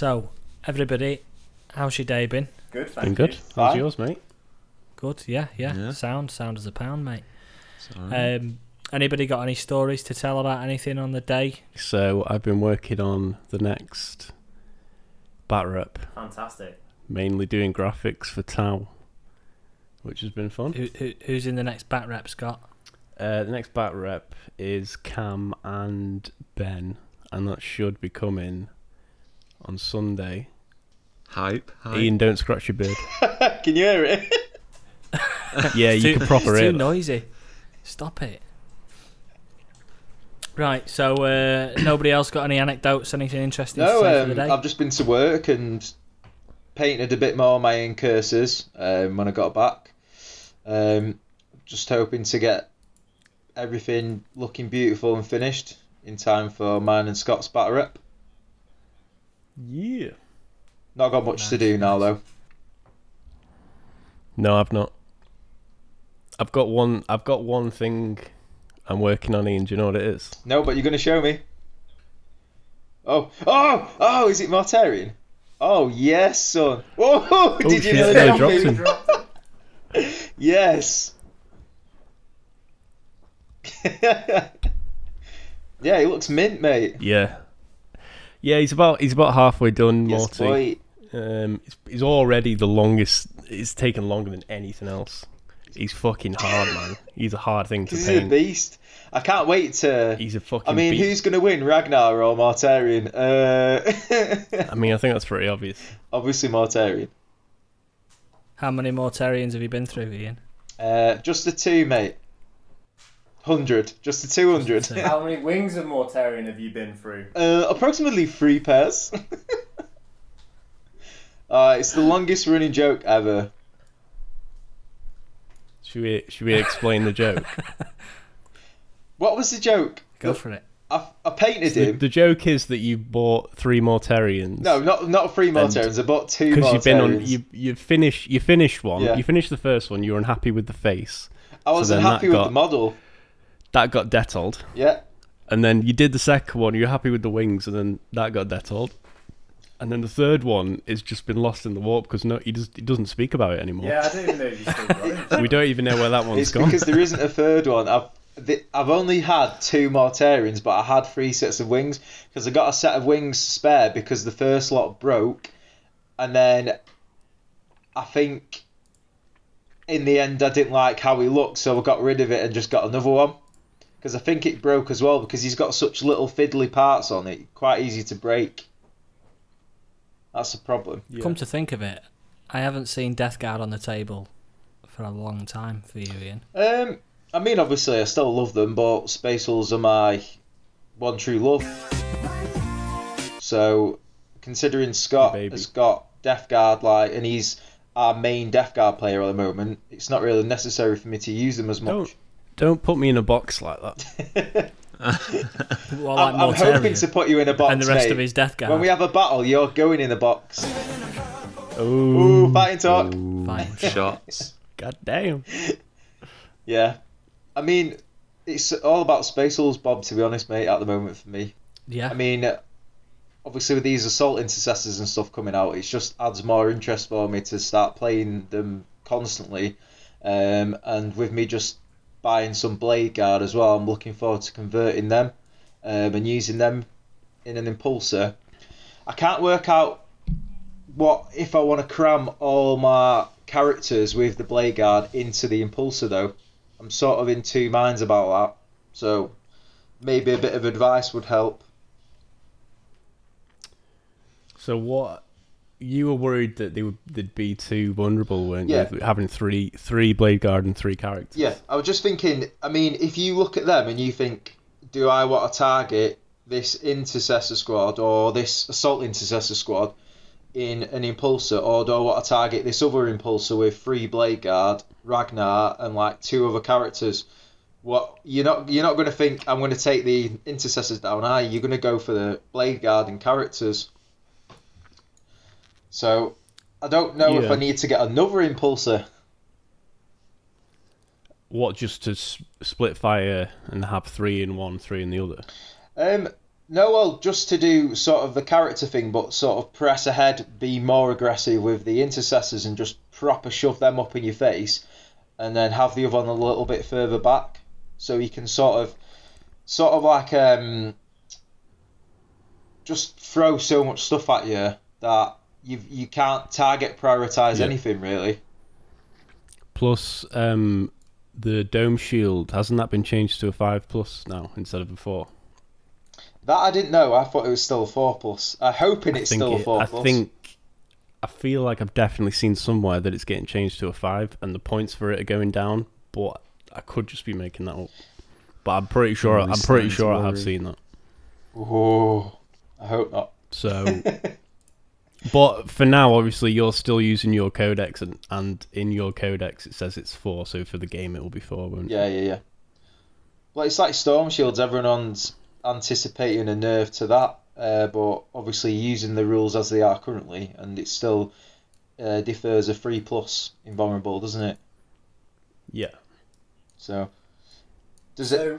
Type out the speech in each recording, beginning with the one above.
Let's go. So, everybody, how's your day been? Good, thank Been good. you. How's Fine. yours, mate? Good, yeah, yeah. Yeah. Sound, sound as a pound, mate. Sorry. Um, anybody got any stories to tell about anything on the day? So I've been working on the next bat rep, Fantastic. mainly doing graphics for Tau, which has been fun. Who, who, who's in the next bat rep, Scott? Uh, the next bat rep is Cam and Ben, and that should be coming on Sunday. hype. hype. Ian, don't scratch your beard. Can you hear it? yeah, you too- can proper it's hear too noisy. Stop it. Right, so uh, nobody else got any anecdotes, anything interesting to No, say for the um, day? I've just been to work and painted a bit more of my own cursors um, when I got back. Um, just hoping to get everything looking beautiful and finished in time for mine and Scott's batter rep. Yeah. Not got much to do now though. No, I've not. I've got one. I've got one thing I'm working on. Ian, do you know what it is? No, but you're going to show me. Oh, oh, oh! Is it Mortarion? Oh yes, son. Whoa! Oh, oh, did you shit, know no, that? Yes. yeah, he looks mint, mate. Yeah. Yeah, he's about he's about halfway done, Yes, Morty. boy. Um, he's, he's already the longest. It's taken longer than anything else. He's fucking hard, man. He's a hard thing to He's a beast. I can't wait to. He's a fucking. I mean, beast. who's going to win, Ragnar or Mortarion? Uh, I mean, I think that's pretty obvious. obviously Mortarion. How many Mortarions have you been through, Ian? Uh, just the two, mate. Hundred, just to two hundred. Just the. Uh, How many wings of Mortarion have you been through? approximately three pairs. uh, it's the longest running joke ever. Should we should we explain the joke? What was the joke? Go for it. I, I painted the, him. the joke is that you bought three Mortarions. No, not not three Mortarions. I bought two because you've been on you you finish you finished one. Yeah. You finished the first one. You were unhappy with the face. I wasn't then happy with got- the model. That got detoled. Yeah. And then you did the second one, you're happy with the wings, and then that got detoled. And then the third one is just been lost in the warp because no, he, does, he doesn't speak about it anymore. Yeah, I don't even know if you still got it. We don't even know where that one's It's gone. because there isn't a third one. I've the, I've only had two Mortarions, but I had three sets of wings because I got a set of wings spare because the first lot broke, and then I think in the end I didn't like how he looked, so I got rid of it and just got another one because I think it broke as well because he's got such little fiddly parts on it, quite easy to break. That's the problem. Yeah. Come to think of it, I haven't seen Death Guard on the table for a long time for you, Ian. Um, I mean, obviously, I still love them, but Space Wolves are my one true love. So, considering Scott Your has got Death Guard, like, and he's our main Death Guard player at the moment, it's not really necessary for me to use them as much. Don't don't put me in a box like that. Well, like I'm, I'm hoping to put you in a box, and the rest mate. of his Death Guard. When we have a battle, you're going in a box. Ooh, Ooh, fighting talk. Ooh. Fine. Shots. God damn. Yeah. I mean, it's all about Space Wolves, Bob, to be honest, mate, at the moment for me. Yeah. I mean, obviously with these assault intercessors and stuff coming out, it just adds more interest for me to start playing them constantly. Um, and with me just buying some blade guard as well, I'm looking forward to converting them um, and using them in an impulsor. I can't work out what if I want to cram all my characters with the blade guard into the impulsor though. I'm sort of in two minds about that. So maybe a bit of advice would help. So what? You were worried that they would they'd be too vulnerable, weren't Yeah. you? Having three three blade guard and three characters. Yeah, I was just thinking. I mean, if you look at them and you think, do I want to target this intercessor squad or this assault intercessor squad in an impulsor, or do I want to target this other impulsor with three blade guard, Ragnar, and like two other characters? What you're not you're not going to think I'm going to take the intercessors down, are you? You're going to go for the blade guard and characters. So I don't know if I need to get another impulsor. What just to s- split fire and have three in one, three in the other? Um, No, well, just to do sort of the character thing, but sort of press ahead, be more aggressive with the intercessors, and just proper shove them up in your face, and then have the other one a little bit further back, so you can sort of, sort of like um, just throw so much stuff at you that you you can't target prioritize Yeah. anything really. Plus, um, the dome shield hasn't that been changed to a five plus now instead of a four? That I didn't know. I thought it was still a four plus. I'm hoping it's I think still a it- four I plus. I think I feel like I've definitely seen somewhere that it's getting changed to a five, and the points for it are going down. But I could just be making that up. But I'm pretty sure. Always I'm pretty starting to sure I have seen that. Oh, I hope not. So, but for now, obviously, you're still using your codex, and, and in your codex it says it's four. So for the game, it will be four, won't it? Yeah, yeah, yeah. Well, it's like Storm Shields. Everyone's anticipating a nerf to that, uh, but obviously using the rules as they are currently, and it still uh, defers a three plus invulnerable, doesn't it? Yeah. So, does it? So,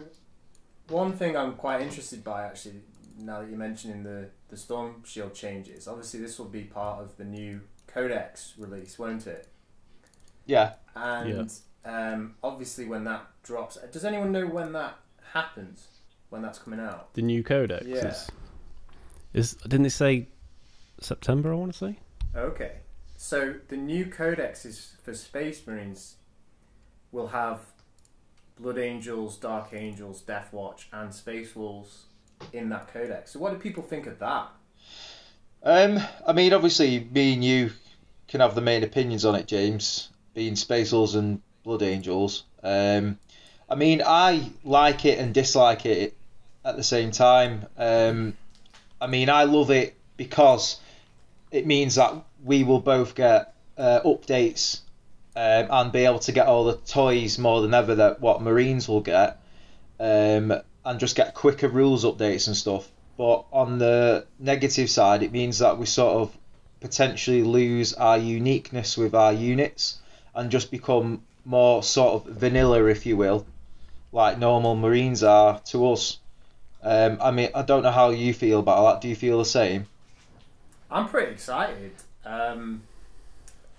one thing I'm quite interested by actually, now that you're mentioning the, the Storm Shield changes, obviously this will be part of the new Codex release, won't it? Yeah. And um, obviously when that drops, does anyone know when that happens? When that's coming out? The new codex Yeah. is, is. Didn't they say September? I want to say. Okay. So the new Codex is for Space Marines will have Blood Angels, Dark Angels, Death Watch, and Space Wolves in that Codex. So what do people think of that? Um, I mean, obviously, me and you can have the main opinions on it, James, being Space Wolves and Blood Angels. Um, I mean, I like it and dislike it at the same time. Um, I mean, I love it because it means that we will both get uh, updates um, and be able to get all the toys more than ever that what Marines will get, um, and just get quicker rules updates and stuff. But on the negative side, it means that we sort of potentially lose our uniqueness with our units and just become more sort of vanilla, if you will, like normal Marines are to us. Um, I mean, I don't know how you feel about that. Do you feel the same? I'm pretty excited. Um,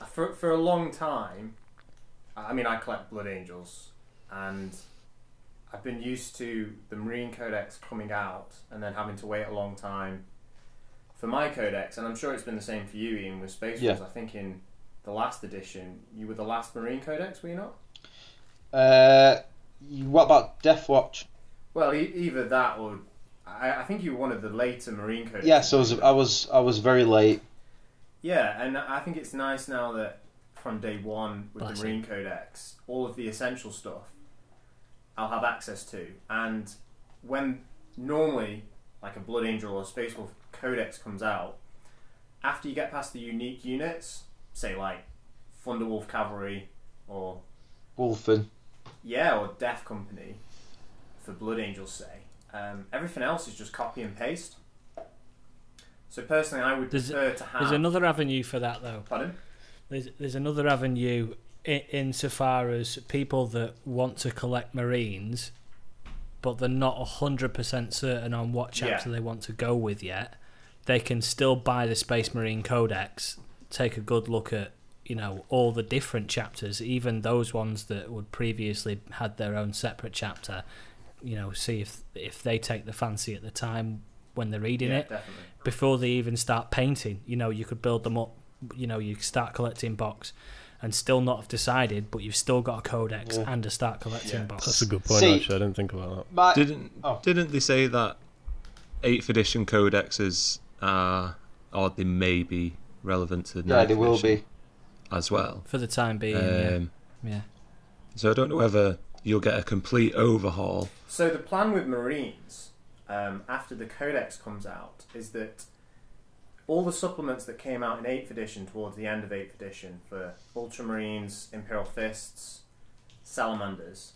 for for a long time, I mean, I collect Blood Angels, and I've been used to the Marine Codex coming out and then having to wait a long time for my Codex, and I'm sure it's been the same for you, Ian, with Space Yeah. I think in the last edition, you were the last Marine Codex, were you not? Uh, what about Death Watch? Well, e- either that or I, I think you were one of the later Marine Codex. Yes, I was. I was. I was very late. Yeah, and I think it's nice now that from day one with Bless the Marine Codex, all of the essential stuff I'll have access to. And when normally, like a Blood Angel or Space Wolf Codex comes out, after you get past the unique units, say like Thunderwolf Cavalry or Wulfen. yeah, or Death Company, for Blood Angels say, um, everything else is just copy and paste. So personally, I would There's- prefer to have. There's another avenue for that though. Pardon? There's there's another avenue in, insofar as people that want to collect Marines, but they're not hundred percent certain on what chapter Yeah. they want to go with yet. They can still buy the Space Marine Codex, take a good look at you know all the different chapters, even those ones that would previously had their own separate chapter. You know, see if if they take the fancy at the time when they're reading yeah, it definitely. before they even start painting. You know, you could build them up. You know, you start collecting box, and still not have decided, but you've still got a codex Yeah. and a start collecting Yeah. box. That's a good point. See- actually, I didn't think about that. My, Didn't Oh. didn't they say that eighth edition codexes are or they may be relevant to the yeah, ninth they will be. as well. For the time being, Um, yeah. yeah. So I don't know whether you'll get a complete overhaul. So the plan with Marines, um, after the Codex comes out, is that all the supplements that came out in 8th edition towards the end of 8th edition for Ultramarines, Imperial Fists, Salamanders,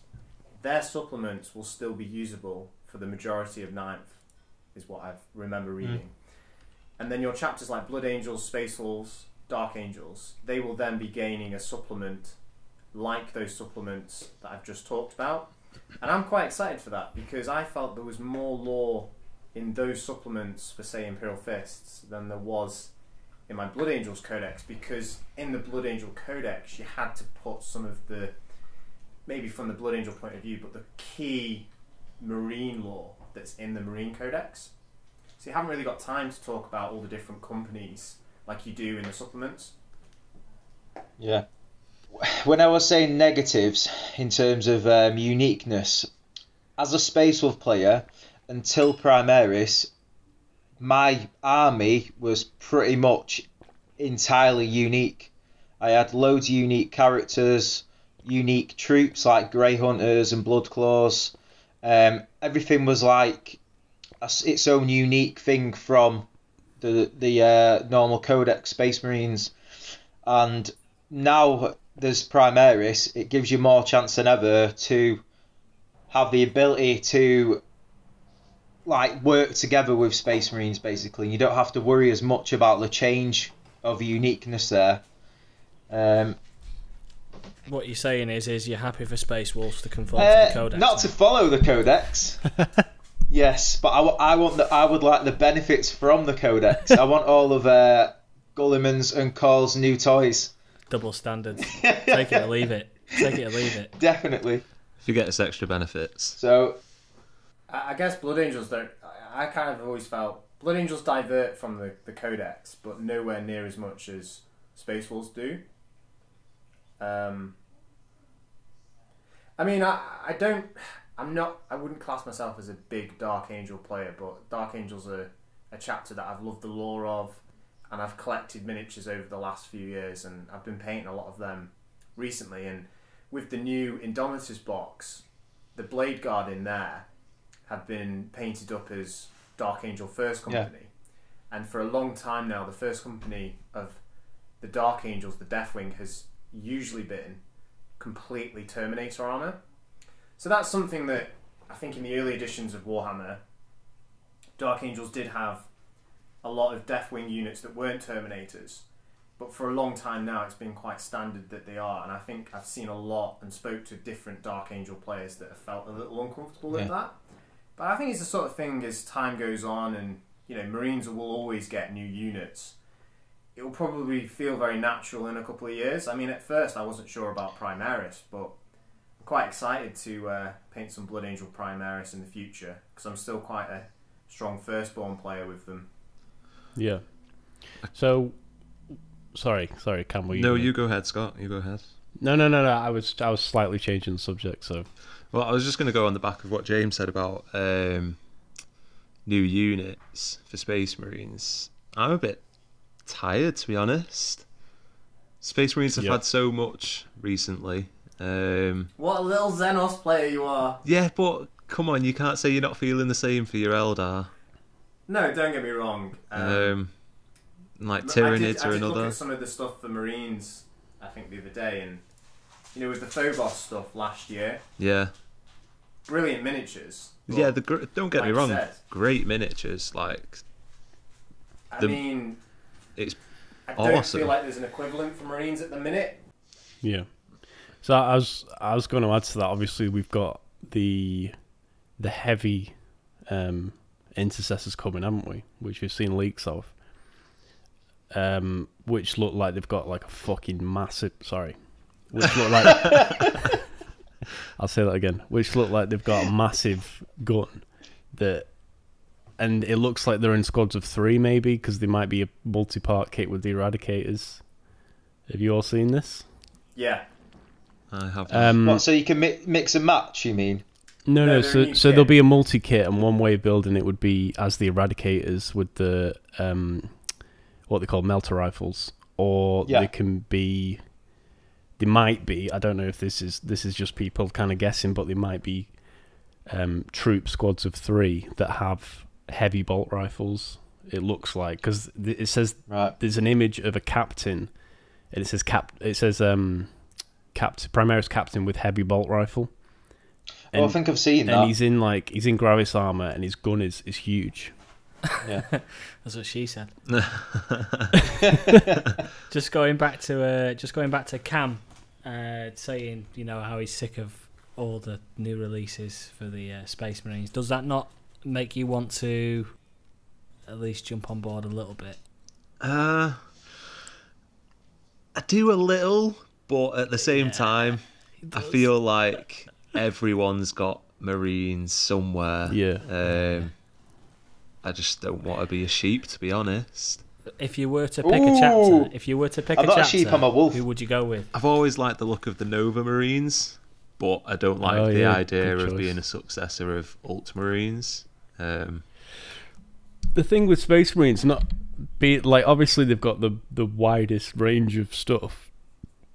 their supplements will still be usable for the majority of 9th, is what I remember hmm. reading. And then your chapters like Blood Angels, Space Wolves, Dark Angels, they will then be gaining a supplement like those supplements that I've just talked about. And I'm quite excited for that because I felt there was more lore in those supplements for say Imperial Fists than there was in my Blood Angels Codex because in the Blood Angel Codex you had to put some of the maybe from the Blood Angel point of view, but the key marine lore that's in the Marine Codex. So you haven't really got time to talk about all the different companies like you do in the supplements. Yeah. When I was saying negatives in terms of um, uniqueness, as a Space Wolf player, until Primaris, my army was pretty much entirely unique. I had loads of unique characters, unique troops like Grey Hunters and Blood Claws. Um, everything was like its own unique thing from the the uh, normal Codex Space Marines, and now there's Primaris. It gives you more chance than ever to have the ability to like work together with Space Marines. Basically, you don't have to worry as much about the change of uniqueness there. Um, What you're saying is, is you're happy for Space Wolves to conform to uh, the codex? not to follow the Codex. yes, but I, I want the, I would like the benefits from the Codex. I want all of uh, Guilliman's and Cawl's new toys. double standards. Take it or leave it. Take it or leave it. Definitely. If you get us extra benefits, So I guess Blood Angels I kind of always felt Blood Angels divert from the, the Codex, but nowhere near as much as Space Wolves do. Um, I mean, I I don't. I'm not. I wouldn't class myself as a big Dark Angel player, but Dark Angels are a chapter that I've loved the lore of, and I've collected miniatures over the last few years, and I've been painting a lot of them recently. And with the new Indomitus box, the Blade Guard in there have been painted up as Dark Angel First Yeah. Company, and for a long time now, the First Company of the Dark Angels, the Deathwing, has usually been completely Terminator armor. So that's something that I think in the early editions of Warhammer, Dark Angels did have a lot of Deathwing units that weren't Terminators. But for a long time now, it's been quite standard that they are, and I think I've seen a lot and spoke to different Dark Angel players that have felt a little uncomfortable with Yeah. that. But I think it's the sort of thing as time goes on, and you know, Marines will always get new units. It will probably feel very natural in a couple of years. I mean, at first I wasn't sure about Primaris, but I'm quite excited to uh, paint some Blood Angel Primaris in the future because I'm still quite a strong firstborn player with them. Yeah. So, sorry, sorry, Cam. Were you no, you go ahead, Scott. You go ahead. No, no, no, no. I was, I was slightly changing the subject. So, Well, I was just going to go on the back of what James said about um, new units for Space Marines. I'm a bit tired, to be honest. Space Marines have Yeah. had so much recently. Um, What a little Xenos player you are! yeah, but come on, you can't say you're not feeling the same for your Eldar. No, don't get me wrong. Um, Um, like I did, Tyranids I or did look another. at some of the stuff for Marines, I think the other day, and you know, with the Phobos stuff last year, Yeah, brilliant miniatures. yeah. The gr- don't get like me wrong, said, great miniatures. Like I the- mean, it's I don't awesome. feel like there's an equivalent for Marines at the minute. yeah. So I was, I was going to add to that. Obviously, we've got the, the heavy, um, intercessors coming, haven't we? Which we've seen leaks of. Um, which look like they've got like a fucking massive. Sorry, which look like. I'll say that again. Which look like they've got a massive gun that, and it looks like they're in squads of three, maybe because they might be a multi-part kit with the eradicators. Have you all seen this? Yeah, I have. Um, what? So you can mi- mix and match? You mean? No, No, no. So, so kit. there'll be a multi kit, and one way of building it would be as the Eradicators with the um, what they call melta rifles, or Yeah. they can be. They might be. I don't know if this is this is just people kind of guessing, but they might be um, troop squads of three that have heavy bolt rifles. It looks like because it says Right. there's an image of a captain, and it says cap. It says um, captain Primaris captain with heavy bolt rifle. Well, I think I've seen and that. he's in like he's in Gravis armor, and his gun is is huge. Yeah. That's what she said. just going back to uh, just going back to Cam, uh, saying you know how he's sick of all the new releases for the uh, Space Marines. Does that not make you want to at least jump on board a little bit? Uh, I do a little, but at the same Yeah, time, I feel like everyone's got Marines somewhere. Yeah. Um, I just don't want to be a sheep, to be honest. If you were to pick a chapter, if you were to pick I'm a not a chapter, sheep, I'm a wolf. who would you go with? I've always liked the look of the Novamarines, but I don't like Oh, the yeah, idea good of choice. being a successor of Ultramarines. Um, the thing with Space Marines, not be like obviously they've got the the widest range of stuff.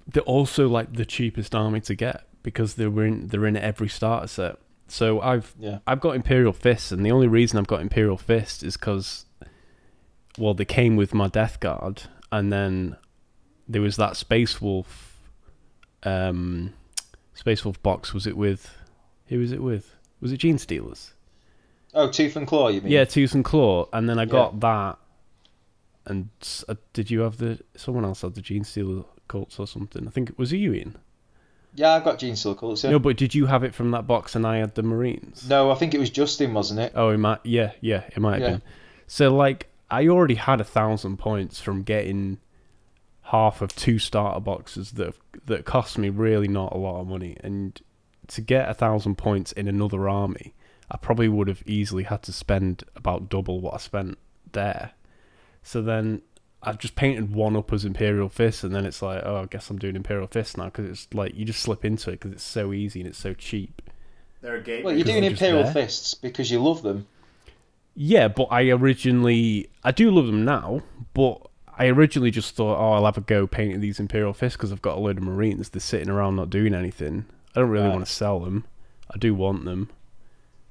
They're also like the cheapest army to get because they're in they're in every starter set. So I've Yeah. I've got Imperial Fists, and the only reason I've got Imperial Fist is because, well, they came with my Death Guard, and then there was that Space Wolf, um, Space Wolf box. Was it with? Who was it with? Was it Genestealers? Oh, Tooth and Claw, you mean? Yeah, Tooth and Claw, and then I got that. And uh, did you have the? Someone else had the Gene Stealer Colts or something. I think it was it you Ian. Yeah, I've got Genestealer Cults, yeah. No, but did you have it from that box and I had the Marines? No, I think it was Justin, wasn't it? Oh, it might. Yeah, yeah, it might have Yeah. been. So like, I already had a thousand points from getting half of two starter boxes that that cost me really not a lot of money, and to get a thousand points in another army, I probably would have easily had to spend about double what I spent there. So then I've just painted one up as Imperial Fist, and then it's like, oh, I guess I'm doing Imperial Fist now because it's like you just slip into it because it's so easy and it's so cheap. They're a gateway. Well, you're doing Imperial there. Fists because you love them. Yeah, but I originally I do love them now, but I originally just thought, oh, I'll have a go painting these Imperial Fists because I've got a load of Marines. They're sitting around not doing anything. I don't really Right. want to sell them. I do want them,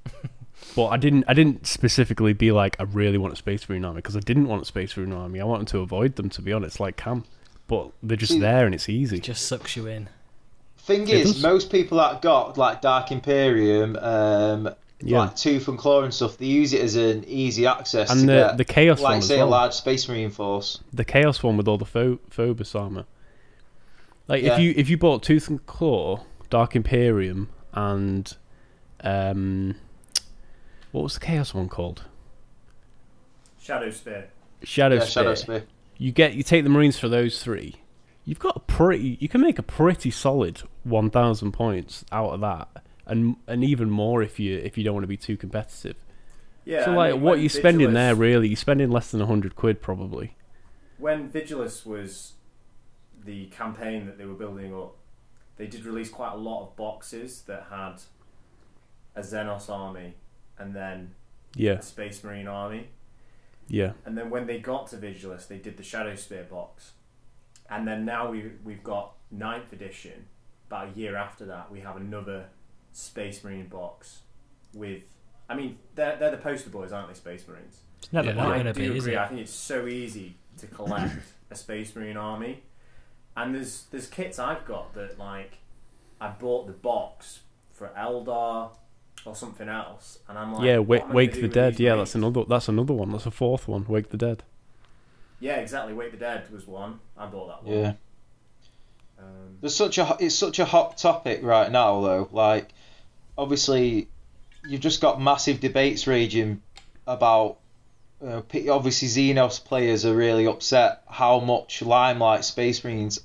but I didn't. I didn't specifically be like I really want a Space Marine army because I didn't want a Space Marine army. I wanted to avoid them to be honest, like Cam. But they're just See- there and it's easy. It just sucks you in. Thing It is, does. most people that got like Dark Imperium, um, Yeah. like Tooth and Claw and stuff, they use it as an easy access And to the get, the Chaos like one as say, well. a large Space Marine force. the chaos one with all the pho- phobos armor. Like Yeah. if you if you bought Tooth and Claw, Dark Imperium, and um, what was the chaos one called? Shadow Spear. Shadow yeah, Spear. Shadow Spear. You get you take the Marines for those three. You've got a pretty. You can make a pretty solid one thousand points out of that, and and even more if you if you don't want to be too competitive. Yeah. so I like, mean, what when you spending there really? You're spending less than hundred quid probably. when Vigilus was the campaign that they were building up, they did release quite a lot of boxes that had a Xenos army and then Yeah, a Space Marine army. yeah, And then when they got to Vigilus, they did the Shadow Spear box. And then now we, we've got 9th edition. About a year after that, we have another Space Marine box with. I mean, they're, they're the poster boys, aren't they, Space Marines? It's never Yeah. not I going to do be, is agree. it? I think it's so easy to collect a Space Marine army, and there's there's kits I've got that like I bought the box for Eldar or something else, and I'm like, yeah. what Wake, am Wake the Dead. Yeah, Marines? that's another. That's another one. That's a fourth one. Wake the Dead. Yeah, exactly. Wake the Dead was one. I bought that one. Yeah. Um, There's such a it's such a hot topic right now though. Like, obviously, you've just got massive debates raging about. Uh, obviously, Xenos players are really upset how much limelight Space Marines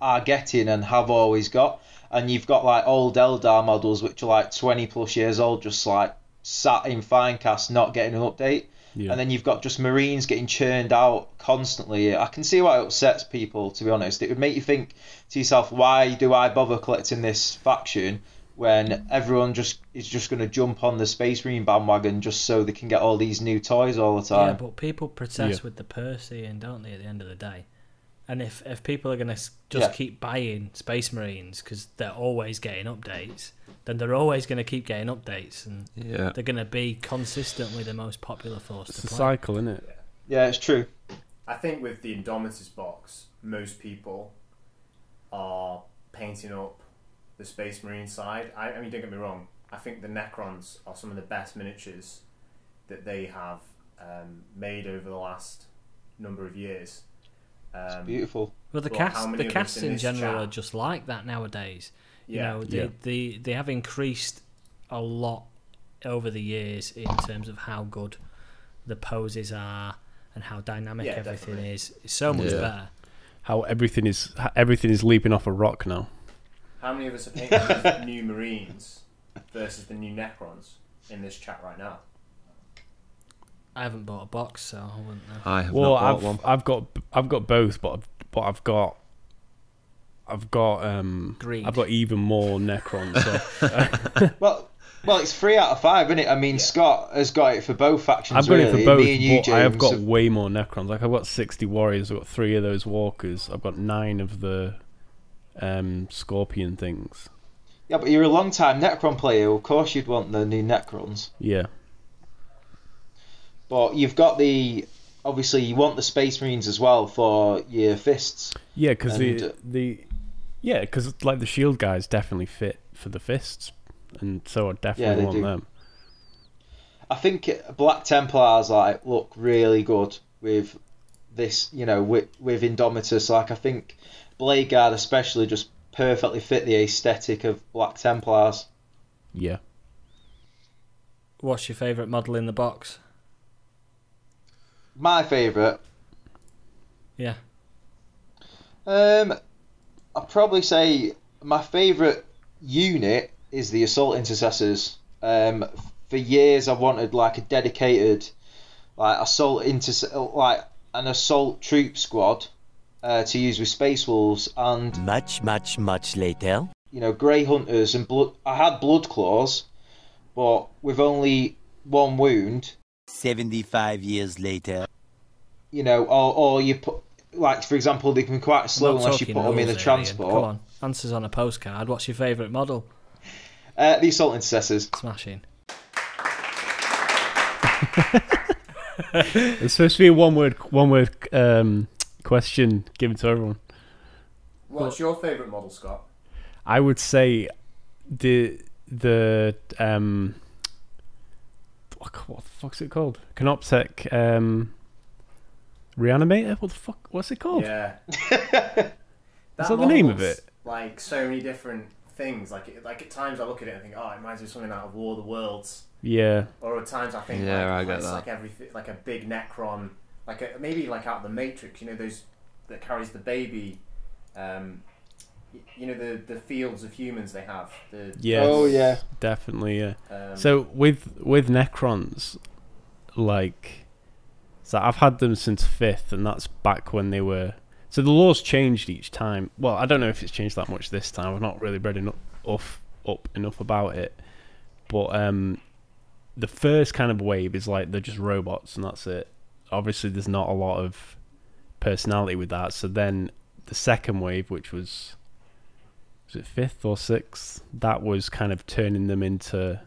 are getting and have always got. And you've got like old Eldar models which are like 20 plus years old, just like sat in Finecast, not getting an update. Yeah. And then you've got just Marines getting churned out constantly. I can see why it upsets people, to be honest. It would make you think to yourself, why do I bother collecting this faction when everyone just is just going to jump on the Space Marine bandwagon just so they can get all these new toys all the time. Yeah, but people protest Yeah. with the Percy, and don't they? At the end of the day, and if if people are going to just Yeah. keep buying Space Marines because they're always getting updates, then they're always going to keep getting updates, and yeah. they're going to be consistently the most popular force it's to a play. cycle, isn't it? Yeah, it's true. I think with the Indomitus box, most people are painting up the Space Marine side. I, I mean, don't get me wrong. I think the Necrons are some of the best miniatures that they have um, made over the last number of years. Um, Beautiful. Well, the Well, how cast the of casts in in general chat- are just like that nowadays. You yeah, know, they, Yeah. they they have increased a lot over the years in terms of how good the poses are and how dynamic Yeah, everything definitely. is. It's so much Yeah. better. How everything is how everything is leaping off a rock now. How many of us are painting new Marines versus the new Necrons in this chat right now? I haven't bought a box, so I wouldn't know. I have Well, not bought I've one. I've got I've got both, but I've, but I've got I've got um Greed. I've got even more Necrons. So Well, well, it's three out of five, isn't it? I mean, Scott has got it for both factions. I've got really. it for both, Me and you, but I have got have- way more Necrons. Like I've got sixty warriors. I've got three of those walkers. I've got nine of the um scorpion things. Yeah, but you're a long time Necron player. Of course, you'd want the new Necrons. Yeah, But you've got the obviously you want the Space Marines as well for your fists. yeah, because the uh, the yeah, because like the shield guys definitely fit for the fists, and so I definitely they want do. them. I think Black Templars like look really good with this, you know, with with Indomitus. Like I think Blade Guard especially just perfectly fit the aesthetic of Black Templars. Yeah, What's your favourite model in the box? My favourite, Yeah. um, I'd probably say my favourite unit is the Assault Intercessors. Um, for years I wanted like a dedicated, like assault inter like an assault troop squad uh, to use with Space Wolves and Much, much, much later. you know, Grey Hunters and blood. I had Blood Claws, but with only one wound, 75 years later. you know, or, or you put, like, for example, they can be quite slow unless you put them in rules a here, Ian. transport. Come on, answers on a postcard. What's your favourite model? Uh, the Assault Intercessors. Smashing. it's supposed to be a one word one word um question given to everyone. What's your favourite model, Scott? I would say the the um what the fuck's it called? Canoptek um reanimator? What the fuck what's it called? Yeah. Is that the name of it? Like so many different things. Like it, like at times I look at it and think, oh, it reminds me of something out of War of the Worlds. Yeah. Or at times I think, Yeah, like, I get it's that. like everything, like a big Necron, like a, maybe like out of the Matrix. You know those that carries the baby. Um, you know the the fields of humans they have. The Yes, Oh, yeah. Definitely, yeah. um, So with with Necrons, like, so I've had them since fifth, and that's back when they were. So the laws changed each time. Well, I don't know if it's changed that much this time. I've not really read enough up, enough about it, but um, the first kind of wave is like they're just robots and that's it. Obviously, there's not a lot of personality with that. So then the second wave, which was was it fifth or sixth, that was kind of turning them into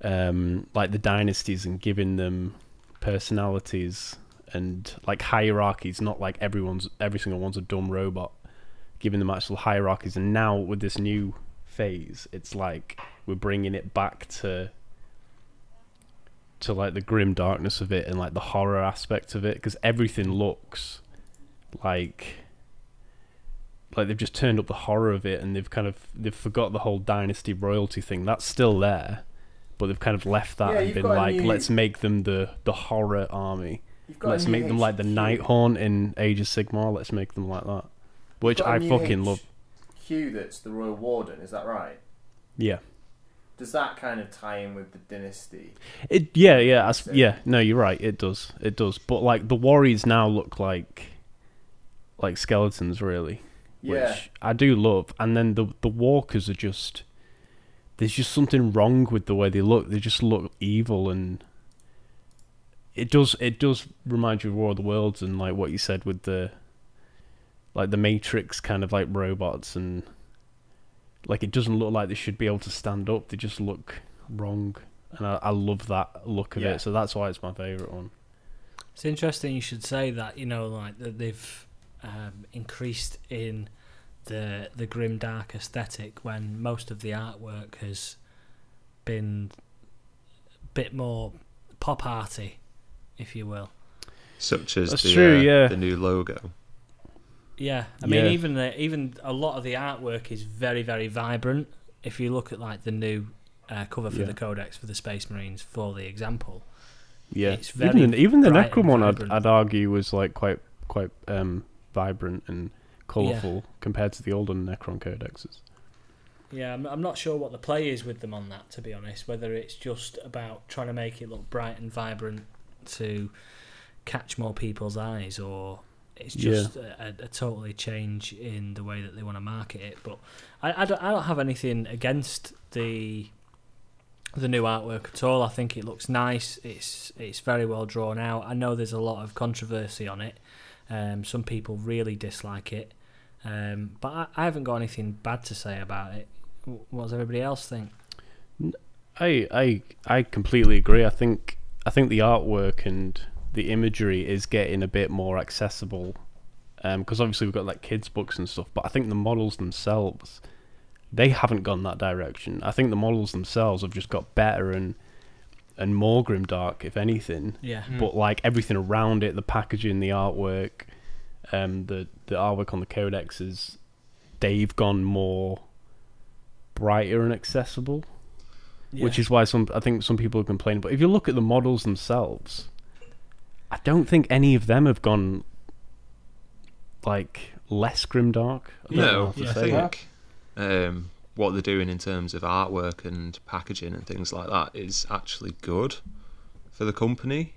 um, like the dynasties and giving them personalities and like hierarchies, not like everyone's every single one's a dumb robot, giving them actual hierarchies. And now with this new phase, it's like we're bringing it back to to like the grim darkness of it and like the horror aspect of it because everything looks like like they've just turned up the horror of it and they've kind of they've forgot the whole dynasty royalty thing that's still there but they've kind of left that Yeah, and been like new- let's make them the the horror army you've got a let's make them like the HQ. Horn in age of sigmar. Let's make them like that. Which You've got a i fucking love. HQ that's the Royal Warden. Is that right? yeah. Does that kind of tie in with the dynasty? It yeah yeah So- yeah. No you're right. It does. It does. But like the warriors now look like like skeletons really. Which Yeah. I do love. And then the the walkers are just there's just something wrong with the way they look. They just look evil and it does it does remind you of War of the Worlds and like what you said with the like the Matrix kind of like robots and like it doesn't look like they should be able to stand up they just look wrong and I, I love that look of Yeah. it so that's why it's my favorite one It's interesting you should say that. You know, like that they've um, increased in the the grim dark aesthetic when most of the artwork has been a bit more pop arty, if you will. Such as That's the, true, uh, yeah. the new logo. Yeah, I mean, Yeah. even the, even a lot of the artwork is very very vibrant. If you look at like the new uh, cover for Yeah. the Codex for the Space Marines for the example. Yeah, It's very even the, even the bright Necron and one, I'd. I'd argue was like quite quite um, vibrant and colourful compared to the older Necron codexes. Yeah, I'm, I'm not sure what the play is with them on that, to be honest. Whether it's just about trying to make it look bright and vibrant to catch more people's eyes, or it's just a, a, a totally change in the way that they want to market it. But I, I, don't, I don't have anything against the the new artwork at all. I think it looks nice. It's it's very well drawn out. I know there's a lot of controversy on it. Um, some people really dislike it. Um, but I, I haven't got anything bad to say about it. What does everybody else think? I I I completely agree. I think I think the artwork and the imagery is getting a bit more accessible because obviously we've got like kids books and stuff. But I think the models themselves they haven't gone that direction. I think the models themselves have just got better and and more grimdark, if anything. Yeah. But like everything around it, the packaging, the artwork, um, the the artwork on the codexes, they've gone more brighter and accessible which is why some I think some people are complaining. But if you look at the models themselves, I don't think any of them have gone like less grimdark. I No, Yeah, I think um, what they're doing in terms of artwork and packaging and things like that is actually good for the company.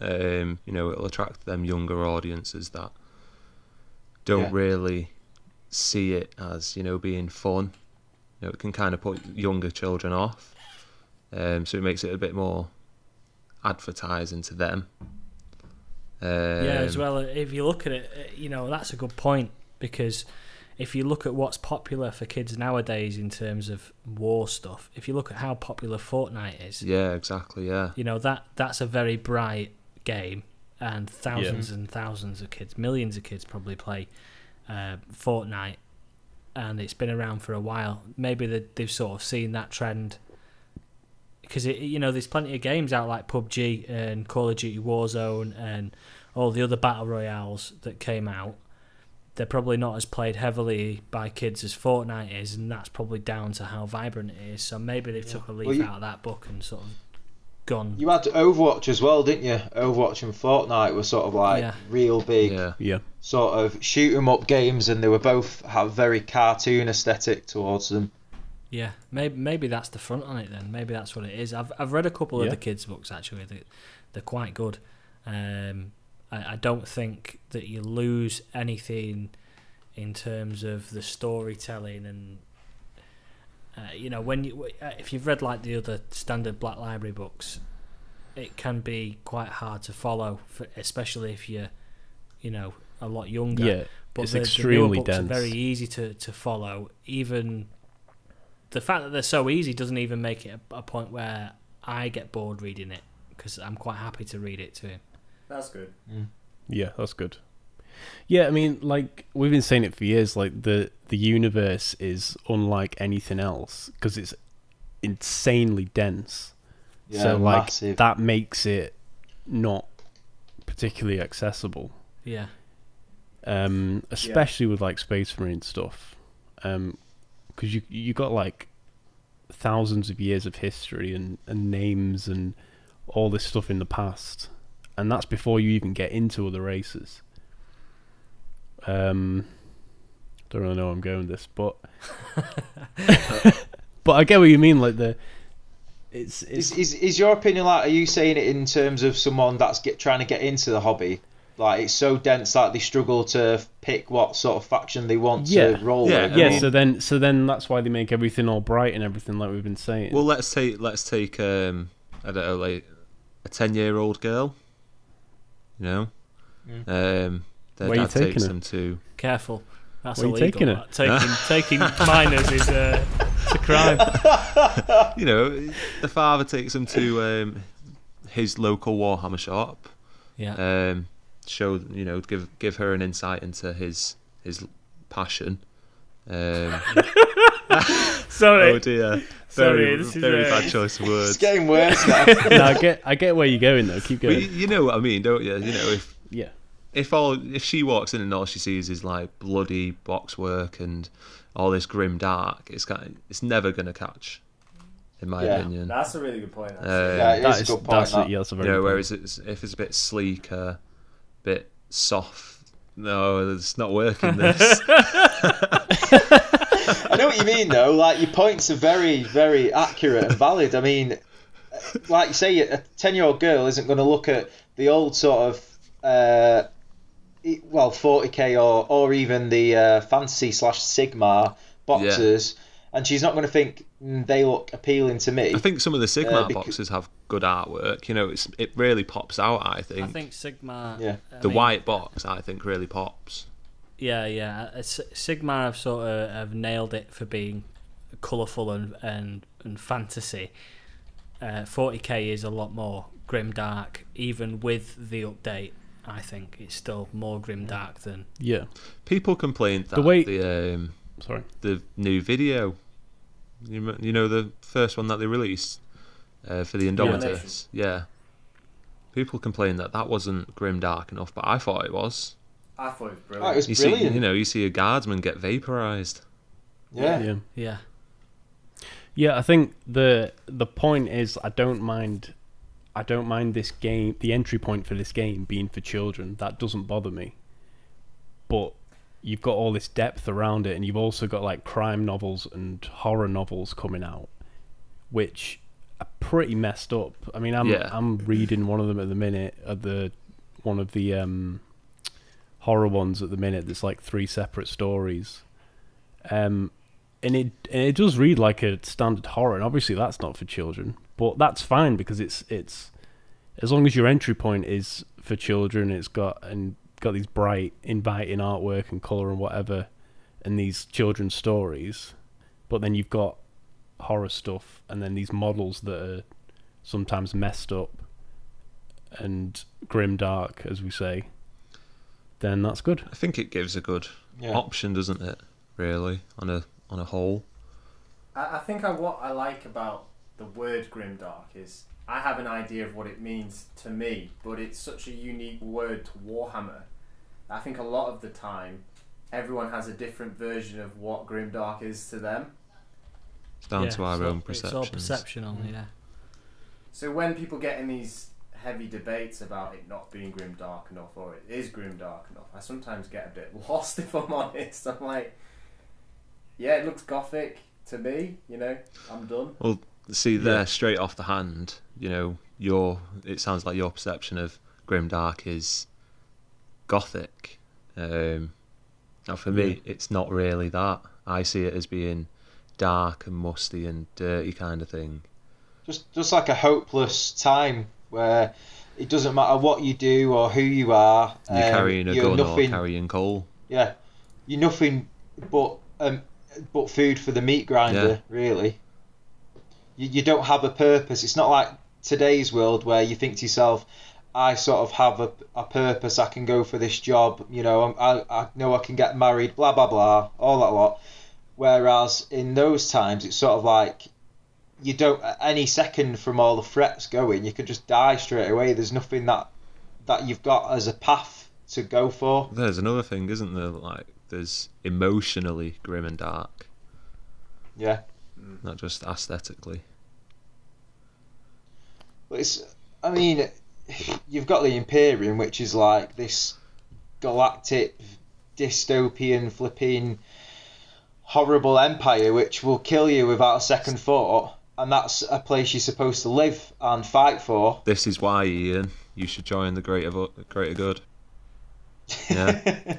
Um, you know, it'll attract them younger audiences that don't Yeah. really see it as you know being fun. You know, it can kind of put younger children off. Um, so it makes it a bit more advertising to them. Um, yeah, as well. If you look at it, uh, you know that's a good point because if you look at what's popular for kids nowadays in terms of war stuff, if you look at how popular Fortnite is, Yeah, exactly. Yeah. you know that that's a very bright game, and thousands and thousands of kids, millions of kids probably play uh, Fortnite, and it's been around for a while. Maybe they've sort of seen that trend because you know there's plenty of games out like PUBG and Call of Duty Warzone and all the other battle royales that came out. They're probably not as played heavily by kids as Fortnite is, and that's probably down to how vibrant it is. So maybe they've took a leaf Well, you- out of that book and sort of gone. You had Overwatch as well, didn't you? Overwatch and Fortnite were sort of like Yeah. real big Yeah. Yeah, sort of shoot 'em up games, and they were both have very cartoon aesthetic towards them. Yeah, maybe maybe that's the front on it then. Maybe that's what it is. I've I've read a couple of the kids' books actually. They they're quite good. Um, I, I don't think that you lose anything in terms of the storytelling and uh, you know when you uh, if you've read like the other standard Black Library books, it can be quite hard to follow, for, especially if you're you know a lot younger. yeah. But it's the, the extremely newer books dense. are very easy to, to follow. Even the fact that they're so easy doesn't even make it a, a point where I get bored reading it because I'm quite happy to read it to him. That's good. Yeah, that's good. Yeah, I mean, like we've been saying it for years. Like the the universe is unlike anything else because it's insanely dense. Yeah, so like massive. that makes it not particularly accessible. Yeah, um, especially with like Space Marine stuff, because you you got like thousands of years of history and, and names and all this stuff in the past, and that's before you even get into other races. Um, don't really know where I'm going with this, but but I get what you mean. Like the it's it's Is, is is your opinion like? Are you saying it in terms of someone that's get trying to get into the hobby? Like it's so dense that they struggle to pick what sort of faction they want Yeah. to roll Yeah, with. I yeah. mean- so then so then that's why they make everything all bright and everything like we've been saying. Well, let's take let's take um, I don't know like a ten year old girl. You know, um, their Where you dad taking takes her? them to. careful. That's Where you illegal. taking her? that. Taking taking minors is a, it's a crime. You know, the father takes them to um, his local Warhammer shop. Yeah, Um, show you know give give her an insight into his his passion. Um, sorry. oh dear, Sorry, very this is, very uh, bad choice of words. It's getting worse now. no, I get I get where you're going though. Keep going. you, you know what I mean, don't you? You know if Yeah. if all if she walks in and all she sees is like bloody box work and all this grim dark, it's kind it's never gonna catch in my Yeah. opinion. That's a really good point. actually. Uh, Yeah, it That is a is- good point. that's, that. yeah, that's a you very know, good point. whereas it's, if it's a bit sleeker, bit soft, no, it's not working. This. I know what you mean, though. Like your points are very, very accurate and valid. I mean, like you say, a ten-year-old girl isn't going to look at the old sort of, uh, e- well, 40k or or even the uh, fantasy slash Sigmar boxes, and she's not going to think "Mm, they look appealing to me. I think some of the Sigmar Uh, becau- boxes have good artwork. You know, it's it really pops out. I think, I think Sigmar. Yeah. I the mean, white box, I think, really pops. Yeah, yeah. Uh, Sigmar have sort of have nailed it for being colourful and and and fantasy. Uh, 40k is a lot more grim dark, even with the update. I think it's still more grim dark than yeah. People complained that The way- the um, Sorry. the new video, you, you know, the first one that they released uh, for the Indomitus, yeah. People complained that that wasn't grim dark enough, but I thought it was. I thought it was Oh, brilliant. it was You see, you know, you see a guardsman get vaporized. yeah. Yeah. yeah. Yeah, I think the the point is I don't mind I don't mind this game the entry point for this game being for children. That doesn't bother me. But you've got all this depth around it and you've also got like crime novels and horror novels coming out which are pretty messed up. I mean, I'm Yeah. I'm reading one of them at the minute at the one of the um horror ones at the minute that's like three separate stories. Um and it and it does read like a standard horror, and obviously that's not for children. But that's fine because it's it's as long as your entry point is for children, it's got and got these bright, inviting artwork and color and whatever, and these children's stories. But then you've got horror stuff, and then these models that are sometimes messed up and grim dark, as we say. Then that's good. I think it gives a good Yeah. option, doesn't it? Really, on a on a whole. I, I think I, what I like about the word grimdark is I have an idea of what it means to me, but it's such a unique word to Warhammer. I think a lot of the time, everyone has a different version of what grimdark is to them. It's down Yeah, to our it's all- own It's all perceptions. perceptional, mm. yeah. So when people get in these heavy debates about it not being grimdark enough or it is grimdark enough, I sometimes get a bit lost if I'm honest. I'm like, yeah, it looks gothic to me. You know, I'm done. Well, see there straight off the hand, you know, your it sounds like your perception of grimdark is gothic. Um, now, for me, it's not really that. I see it as being dark and musty and dirty kind of thing. just just like a hopeless time where it doesn't matter what you do or who you are. You're um, carrying a you're gun nothing, or carrying coal. Yeah, you're nothing but um, but food for the meat grinder, Yeah. really. You you don't have a purpose. It's not like today's world where you think to yourself, I sort of have a, a purpose. I can go for this job. You know, I I know I can get married. Blah blah blah. All that lot. Whereas in those times, it's sort of like you don't at any second from all the threats going, you could just die straight away. There's nothing that that you've got as a path to go for. There's another thing, isn't there? Like, there's emotionally grim and dark, Yeah. Mm. not just aesthetically. But it's, I mean, you've got the Imperium, which is like this galactic, dystopian, flipping, horrible empire which will kill you without a second thought. And that's a place you're supposed to live and fight for. This is why, Ian, you should join the greater greater good. Yeah.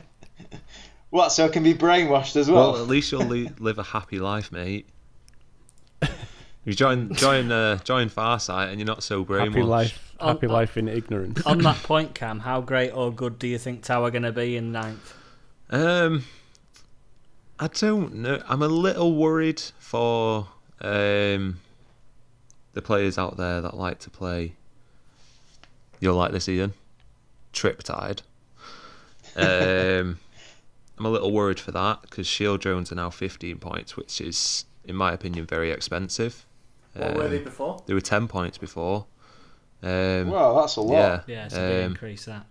what? So I can be brainwashed as well. Well, at least you'll li- live a happy life, mate. You join join uh, join Farsight, and you're not so brainwashed. Happy life, happy on- life in ignorance. On that point, Cam, how great or good do you think Tower going to be in ninth? Um, I don't know. I'm a little worried for um the players out there that like to play. You'll like this, Ian. Triptide. Um, I'm a little worried for that because Shield drones are now 15 points, which is, in my opinion, very expensive. What were they Um, before? They were 10 points before. Um, well, that's a lot. yeah. Yeah, it's a big um, increase that.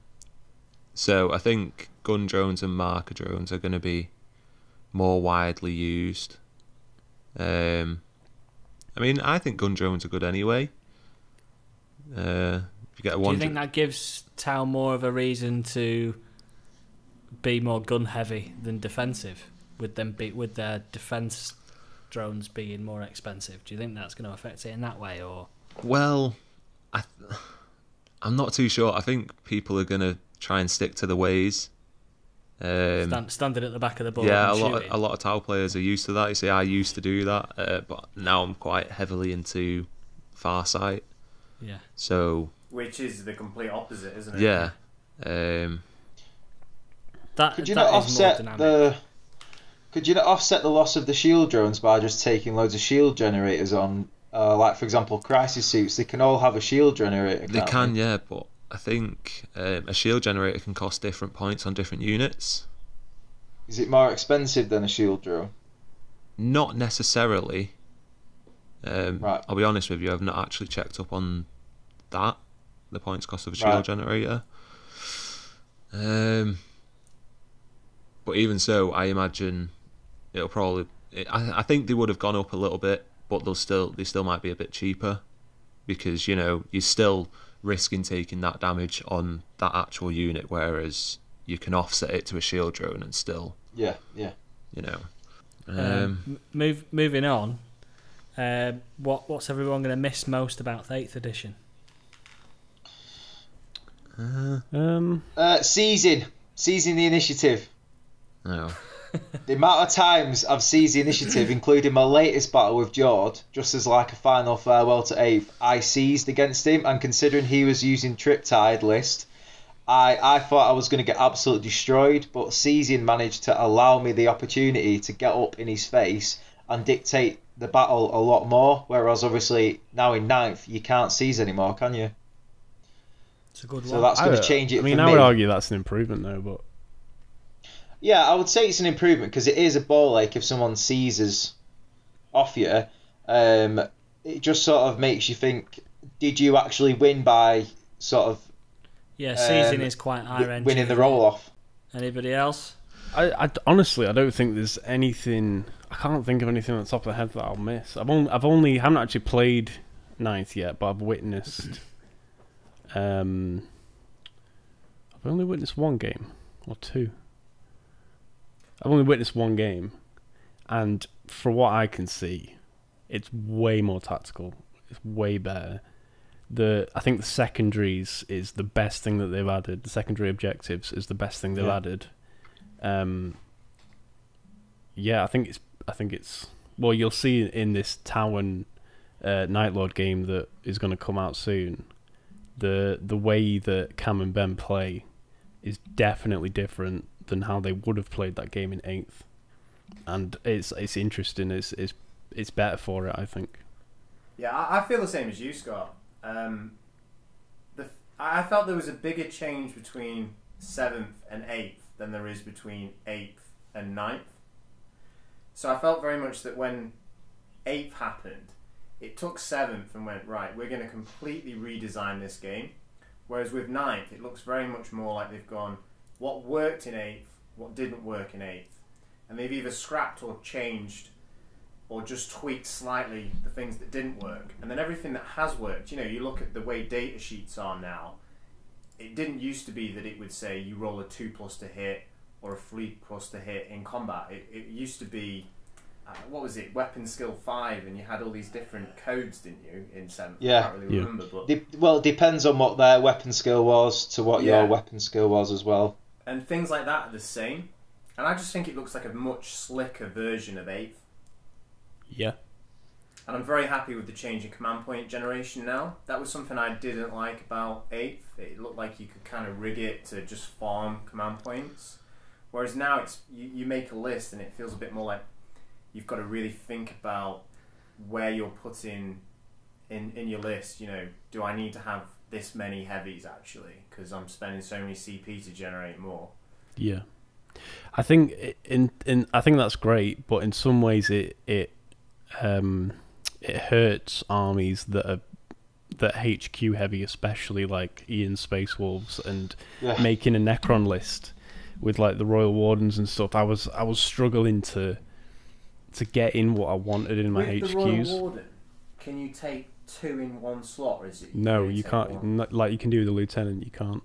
So I think gun drones and marker drones are going to be more widely used. Um, I mean, I think gun drones are good anyway. Uh, if you get a Do you think that gives Tau more of a reason to be more gun heavy than defensive? With them be with their defense drones being more expensive, do you think that's going to affect it in that way, or well, I, I'm not too sure. I think people are gonna try and stick to the ways. Um, stand, standing at the back of the board? yeah, a and lot, of, a lot of Tau players are used to that. You see, I used to do that, uh, but now I'm quite heavily into Farsight. Yeah, So Which is the complete opposite, isn't it? yeah, um, that Could you that not offset the? Could you not offset the loss of the shield drones by just taking loads of shield generators on? Uh, like for example, crisis suits. They can all have a shield generator. they can, yeah, but I think um, a shield generator can cost different points on different units. Is it more expensive than a shield drone? Not necessarily. Um, Right. I'll be honest with you, I've not actually checked up on that, the points cost of a shield Right. generator. Um, but even so, I imagine it'll probably. It, I, I think they would have gone up a little bit, but they'll still they still might be a bit cheaper because you know you're still risking taking that damage on that actual unit, whereas you can offset it to a shield drone and still Yeah, yeah. you know. Um, Um, move moving on. Um, what what's everyone going to miss most about the eighth edition? Um, Uh, seizing, seizing the initiative. no. The amount of times I've seized the initiative, including my latest battle with Jord, just as like a final farewell to Eighth, I seized against him, and considering he was using Triptide list, I, I thought I was going to get absolutely destroyed, but seizing managed to allow me the opportunity to get up in his face and dictate the battle a lot more. Whereas obviously now in ninth, you can't seize anymore, can you? It's a good So one. that's going to change it. I mean, for I me. would argue that's an improvement though, but Yeah, I would say it's an improvement because it is a ball like if someone seizes off you, um, it just sort of makes you think: Did you actually win by sort of yeah, season um, is quite high end. winning the roll off? Anybody else? I, I honestly I don't think there's anything. I can't think of anything on the top of the head that I'll miss. I've only I've only I haven't actually played ninth yet, but I've witnessed. Um, I've only witnessed one game or two. I've only witnessed one game, and for what I can see, it's way more tactical. It's way better. The I think the secondaries is the best thing that they've added. The secondary objectives is the best thing they've Yeah. added. Um, yeah, I think it's I think it's well you'll see in this Town uh, Night Lord game that is going to come out soon. The the way that Cam and Ben play is definitely different than how they would have played that game in eighth, and it's it's interesting. It's it's it's better for it, I think. Yeah, I, feel the same as you, Scott. Um, the I felt there was a bigger change between seventh and eighth than there is between eighth and ninth. So I felt very much that when eighth happened, it took seventh and went right. We're going to completely redesign this game. Whereas with ninth, it looks very much more like they've gone what worked in eighth, what didn't work in eighth, and they've either scrapped or changed or just tweaked slightly the things that didn't work. And then everything that has worked, you know, you look at the way data sheets are now, it didn't used to be that it would say you roll a 2 plus to hit or a 3 plus to hit in combat. It, it used to be, uh, what was it, weapon skill 5, and you had all these different codes, didn't you, in 7th? Yeah. I can't really Yeah. remember, but. De- well, it depends on what their weapon skill was to what Yeah. your weapon skill was as well. And things like that are the same. And I just think it looks like a much slicker version of 8th. Yeah. And I'm very happy with the change in command point generation now. That was something I didn't like about 8th. It looked like you could kind of rig it to just farm command points. Whereas now it's you, you make a list and it feels a bit more like you've got to really think about where you're putting in, in your list. You know, do I need to have this many heavies actually? Because I'm spending so many CP to generate more. Yeah, I think in in I think that's great, but in some ways it it um it hurts armies that are that HQ heavy, especially like Ian Space Wolves and Yeah. making a Necron list with like the Royal Wardens and stuff. I was I was struggling to to get in what I wanted in my With the Royal HQs. Warden, can you take two in one slot, or is it? No, you can't. one? Like you can do the lieutenant, you can't.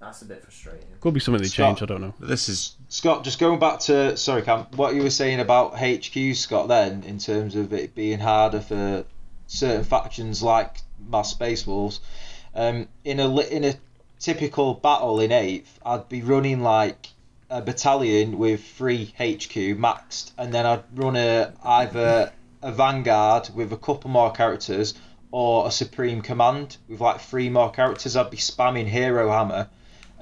That's a bit frustrating. Could be something they Scott. changed. I don't know. This is Scott, just going back to sorry, Cam, what you were saying about HQ, Scott, then in terms of it being harder for certain factions like Mass Space Wolves. Um, in a in a typical battle in eighth, I'd be running like a battalion with three HQ maxed, and then I'd run a either a vanguard with a couple more characters or a supreme command with like three more characters. I'd be spamming hero hammer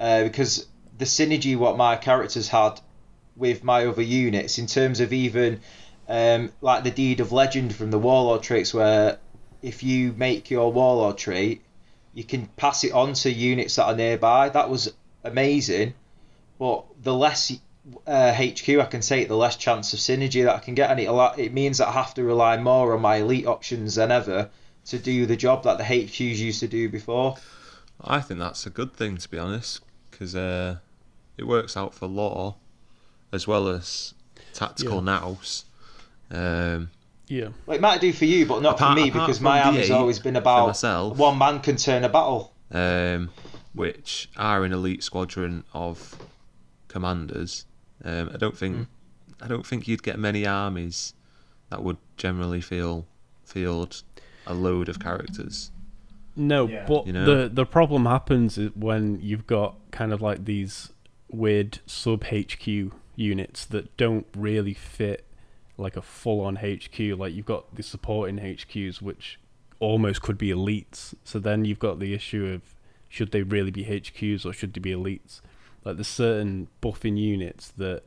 uh, because the synergy what my characters had with my other units in terms of even um, like the deed of legend from the warlord traits where if you make your warlord trait you can pass it on to units that are nearby that was amazing but the less uh, HQ I can take the less chance of synergy that I can get and it, it means that I have to rely more on my elite options than ever to do the job that the HQs used to do before I think that's a good thing to be honest, because uh, it works out for lore as well as tactical Yeah. nous. Um, Yeah. Well, it might do for you, but not Apart- for me because my the army's always been about myself. one man can turn a battle. um, which are an elite squadron of commanders. Um, I don't think I don't think you'd get many armies that would generally feel field a load of characters. No, Yeah. but You know? the the problem happens is when you've got kind of like these weird sub HQ units that don't really fit like a full on HQ. Like you've got the supporting HQs which almost could be elites. So then you've got the issue of should they really be HQs or should they be elites? Like there's certain buffing units that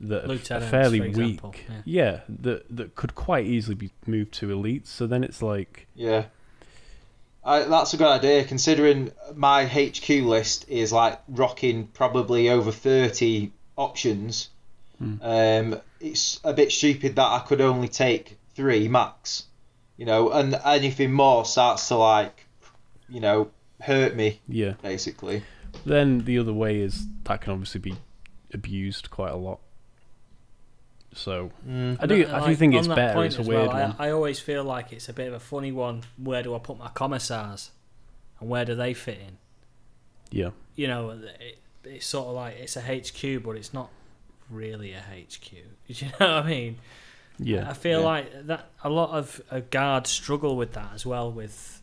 that are are fairly for example, weak. yeah. yeah, that that could quite easily be moved to elites. So then it's like Yeah. I, that's a good idea considering my HQ list is like rocking probably over 30 options. Um, it's a bit stupid that I could only take three max, you know, and anything more starts to like, you know, hurt me yeah. basically. Then the other way is that can obviously be abused quite a lot. So Mm. I do, And, I do like, think it's better. It's a weird well, one. I, I always feel like it's a bit of a funny one. Where do I put my commissars, and where do they fit in? yeah, You know, it, it's sort of like it's a HQ, but it's not really a HQ. Do You know what I mean? yeah, I feel Yeah. like that a lot of uh, guards struggle with that as well with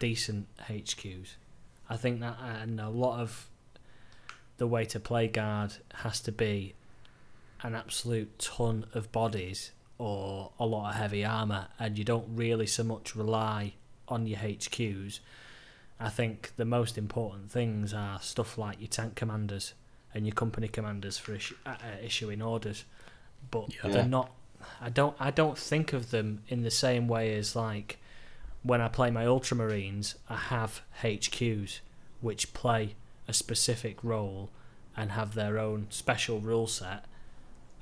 decent HQs. I think that and a lot of the way to play guard has to be an absolute ton of bodies or a lot of heavy armor, and you don't really so much rely on your HQs. I think the most important things are stuff like your tank commanders and your company commanders for issu- uh, uh, issuing orders, but Yeah. they're not. I don't. I don't think of them in the same way as like when I play my Ultramarines. I have HQs which play a specific role and have their own special rule set.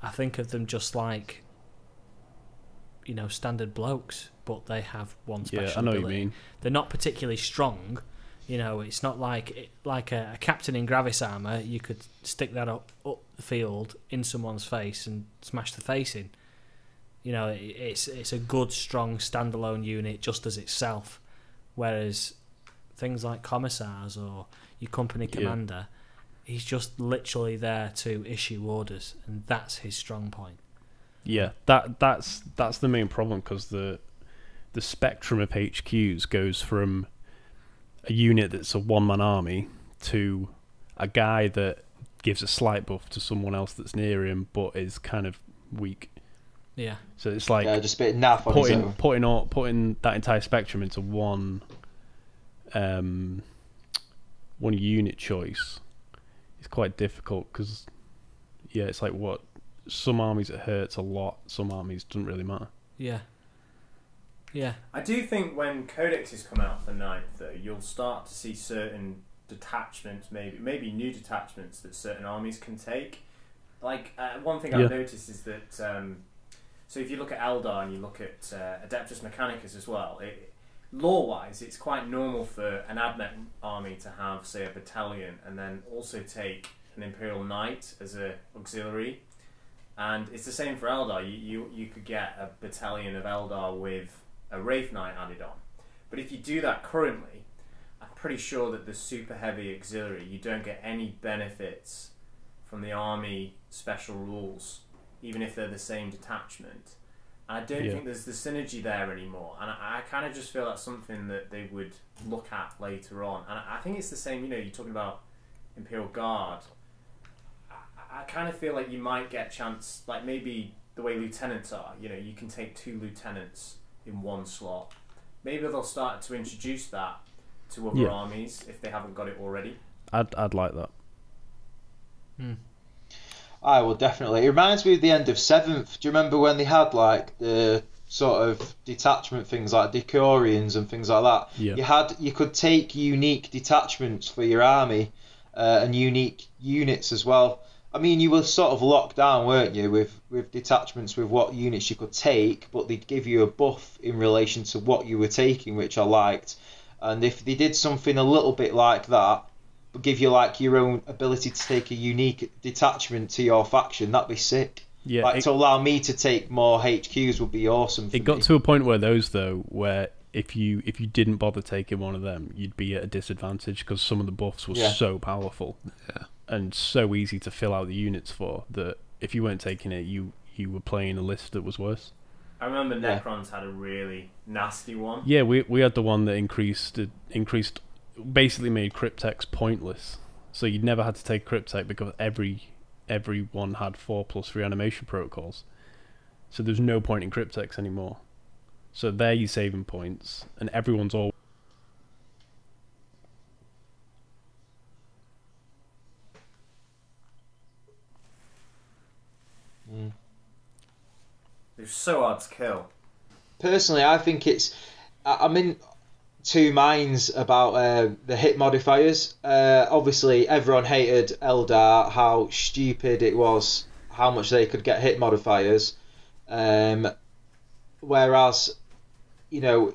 I think of them just like you know standard blokes, but they have one special. yeah. I know what you ability mean. they're not particularly strong. You know, it's not like like a, a captain in Gravis armor. You could stick that up up the field in someone's face and smash the face in. You know, it, it's it's a good, strong standalone unit just as itself. Whereas things like commissars or your company commander, he's just literally there to issue orders, and that's his strong point. Yeah, that that's that's the main problem because the the spectrum of HQs goes from a unit that's a one man army to a guy that gives a slight buff to someone else that's near him but is kind of weak. Yeah, So it's like yeah, just a bit naff on putting putting all, putting that entire spectrum into one um one unit choice is quite difficult because yeah, it's like what some armies it hurts a lot, some armies doesn't really matter. yeah, yeah. I do think when codexes come out for ninth, though, you'll start to see certain detachments, maybe maybe new detachments that certain armies can take. Like uh, one thing Yeah. I've noticed is that um, so if you look at Eldar and you look at uh, Adeptus Mechanicus as well, it, lore-wise, it's quite normal for an Admech army to have, say, a battalion and then also take an Imperial Knight as a auxiliary. And it's the same for Eldar. You, you you could get a battalion of Eldar with a Wraith Knight added on. But if you do that currently, I'm pretty sure that the super heavy auxiliary, you don't get any benefits from the army special rules, even if they're the same detachment. And I don't Yeah. think there's the synergy there anymore. And I, I kind of just feel that's something that they would look at later on. And I, I think it's the same, you know, you're talking about Imperial Guard. I, I kind of feel like you might get a chance, like maybe the way lieutenants are, you know, you can take two lieutenants in one slot. Maybe they'll start to introduce that to other Yeah. armies if they haven't got it already. I'd I'd like that. Hmm. I will definitely. It reminds me of the end of Seventh. Do you remember when they had like the sort of detachment things like Decurions and things like that? Yeah. You had you could take unique detachments for your army uh, and unique units as well. I mean, you were sort of locked down, weren't you, with with detachments with what units you could take, but they'd give you a buff in relation to what you were taking, which I liked. And if they did something a little bit like that, give you like your own ability to take a unique detachment to your faction, that'd be sick. Yeah, like it, to allow me to take more HQs would be awesome. For it got me. to a point where those though, where if you if you didn't bother taking one of them, you'd be at a disadvantage because some of the buffs were Yeah. so powerful Yeah. and so easy to fill out the units for that if you weren't taking it, you you were playing a list that was worse. I remember Yeah. Necrons had a really nasty one. Yeah, we we had the one that increased increased basically made Crypteks pointless. So you'd never had to take crypteks because every everyone had four plus three animation protocols. So there's no point in Crypteks anymore. So there you saving points and everyone's all mm. It was so hard to kill. Personally, I think it's. I- I'm in two minds about uh, the hit modifiers. Uh, obviously, everyone hated Eldar, how stupid it was, how much they could get hit modifiers. Um, whereas, you know,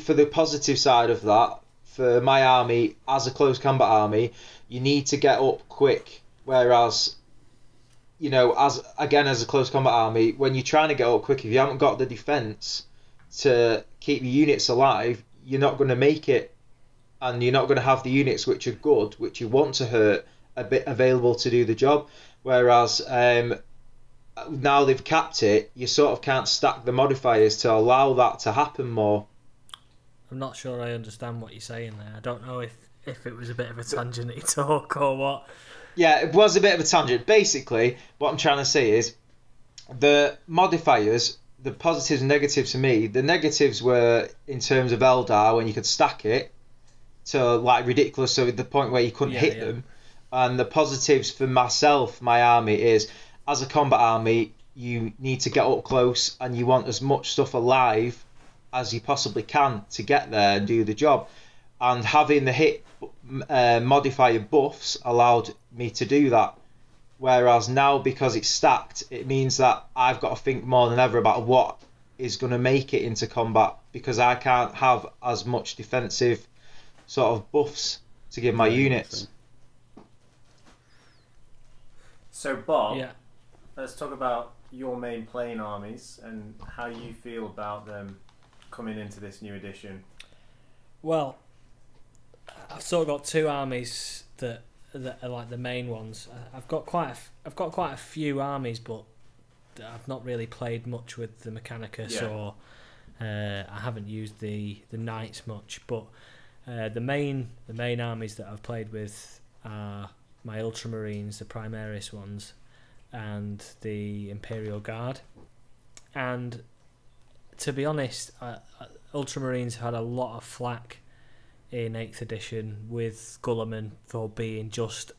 for the positive side of that, for my army as a close combat army, you need to get up quick. Whereas, you know, as again as a close combat army, when you're trying to get up quick, if you haven't got the defense to keep your units alive, you're not going to make it, and you're not going to have the units which are good, which you want to hurt, a bit available to do the job. Whereas um, now they've capped it, you sort of can't stack the modifiers to allow that to happen more. I'm not sure I understand what you're saying there. I don't know if, if it was a bit of a tangent talk or what. Yeah, it was a bit of a tangent. Basically, what I'm trying to say is the modifiers, the positives and negatives for me, the negatives were in terms of Eldar when you could stack it to like ridiculous, so the point where you couldn't Yeah, hit yeah. them. And the positives for myself, my army, is as a combat army, you need to get up close and you want as much stuff alive as you possibly can to get there and do the job. And having the hit uh, modifier buffs allowed me to do that. Whereas now, because it's stacked, it means that I've got to think more than ever about what is going to make it into combat because I can't have as much defensive sort of buffs to give my units. So, Bob, Yeah. let's talk about your main playing armies and how you feel about them coming into this new edition. Well, I've sort of got two armies that that are like the main ones. I- I've got quite a f- I've got quite a few armies, but I've not really played much with the Mechanicus Yeah. or uh, I haven't used the the Knights much. But uh, the main the main armies that I've played with are my Ultramarines, the Primaris ones, and the Imperial Guard. And to be honest, uh, uh, Ultramarines had a lot of flack in 8th edition with Guilliman for being just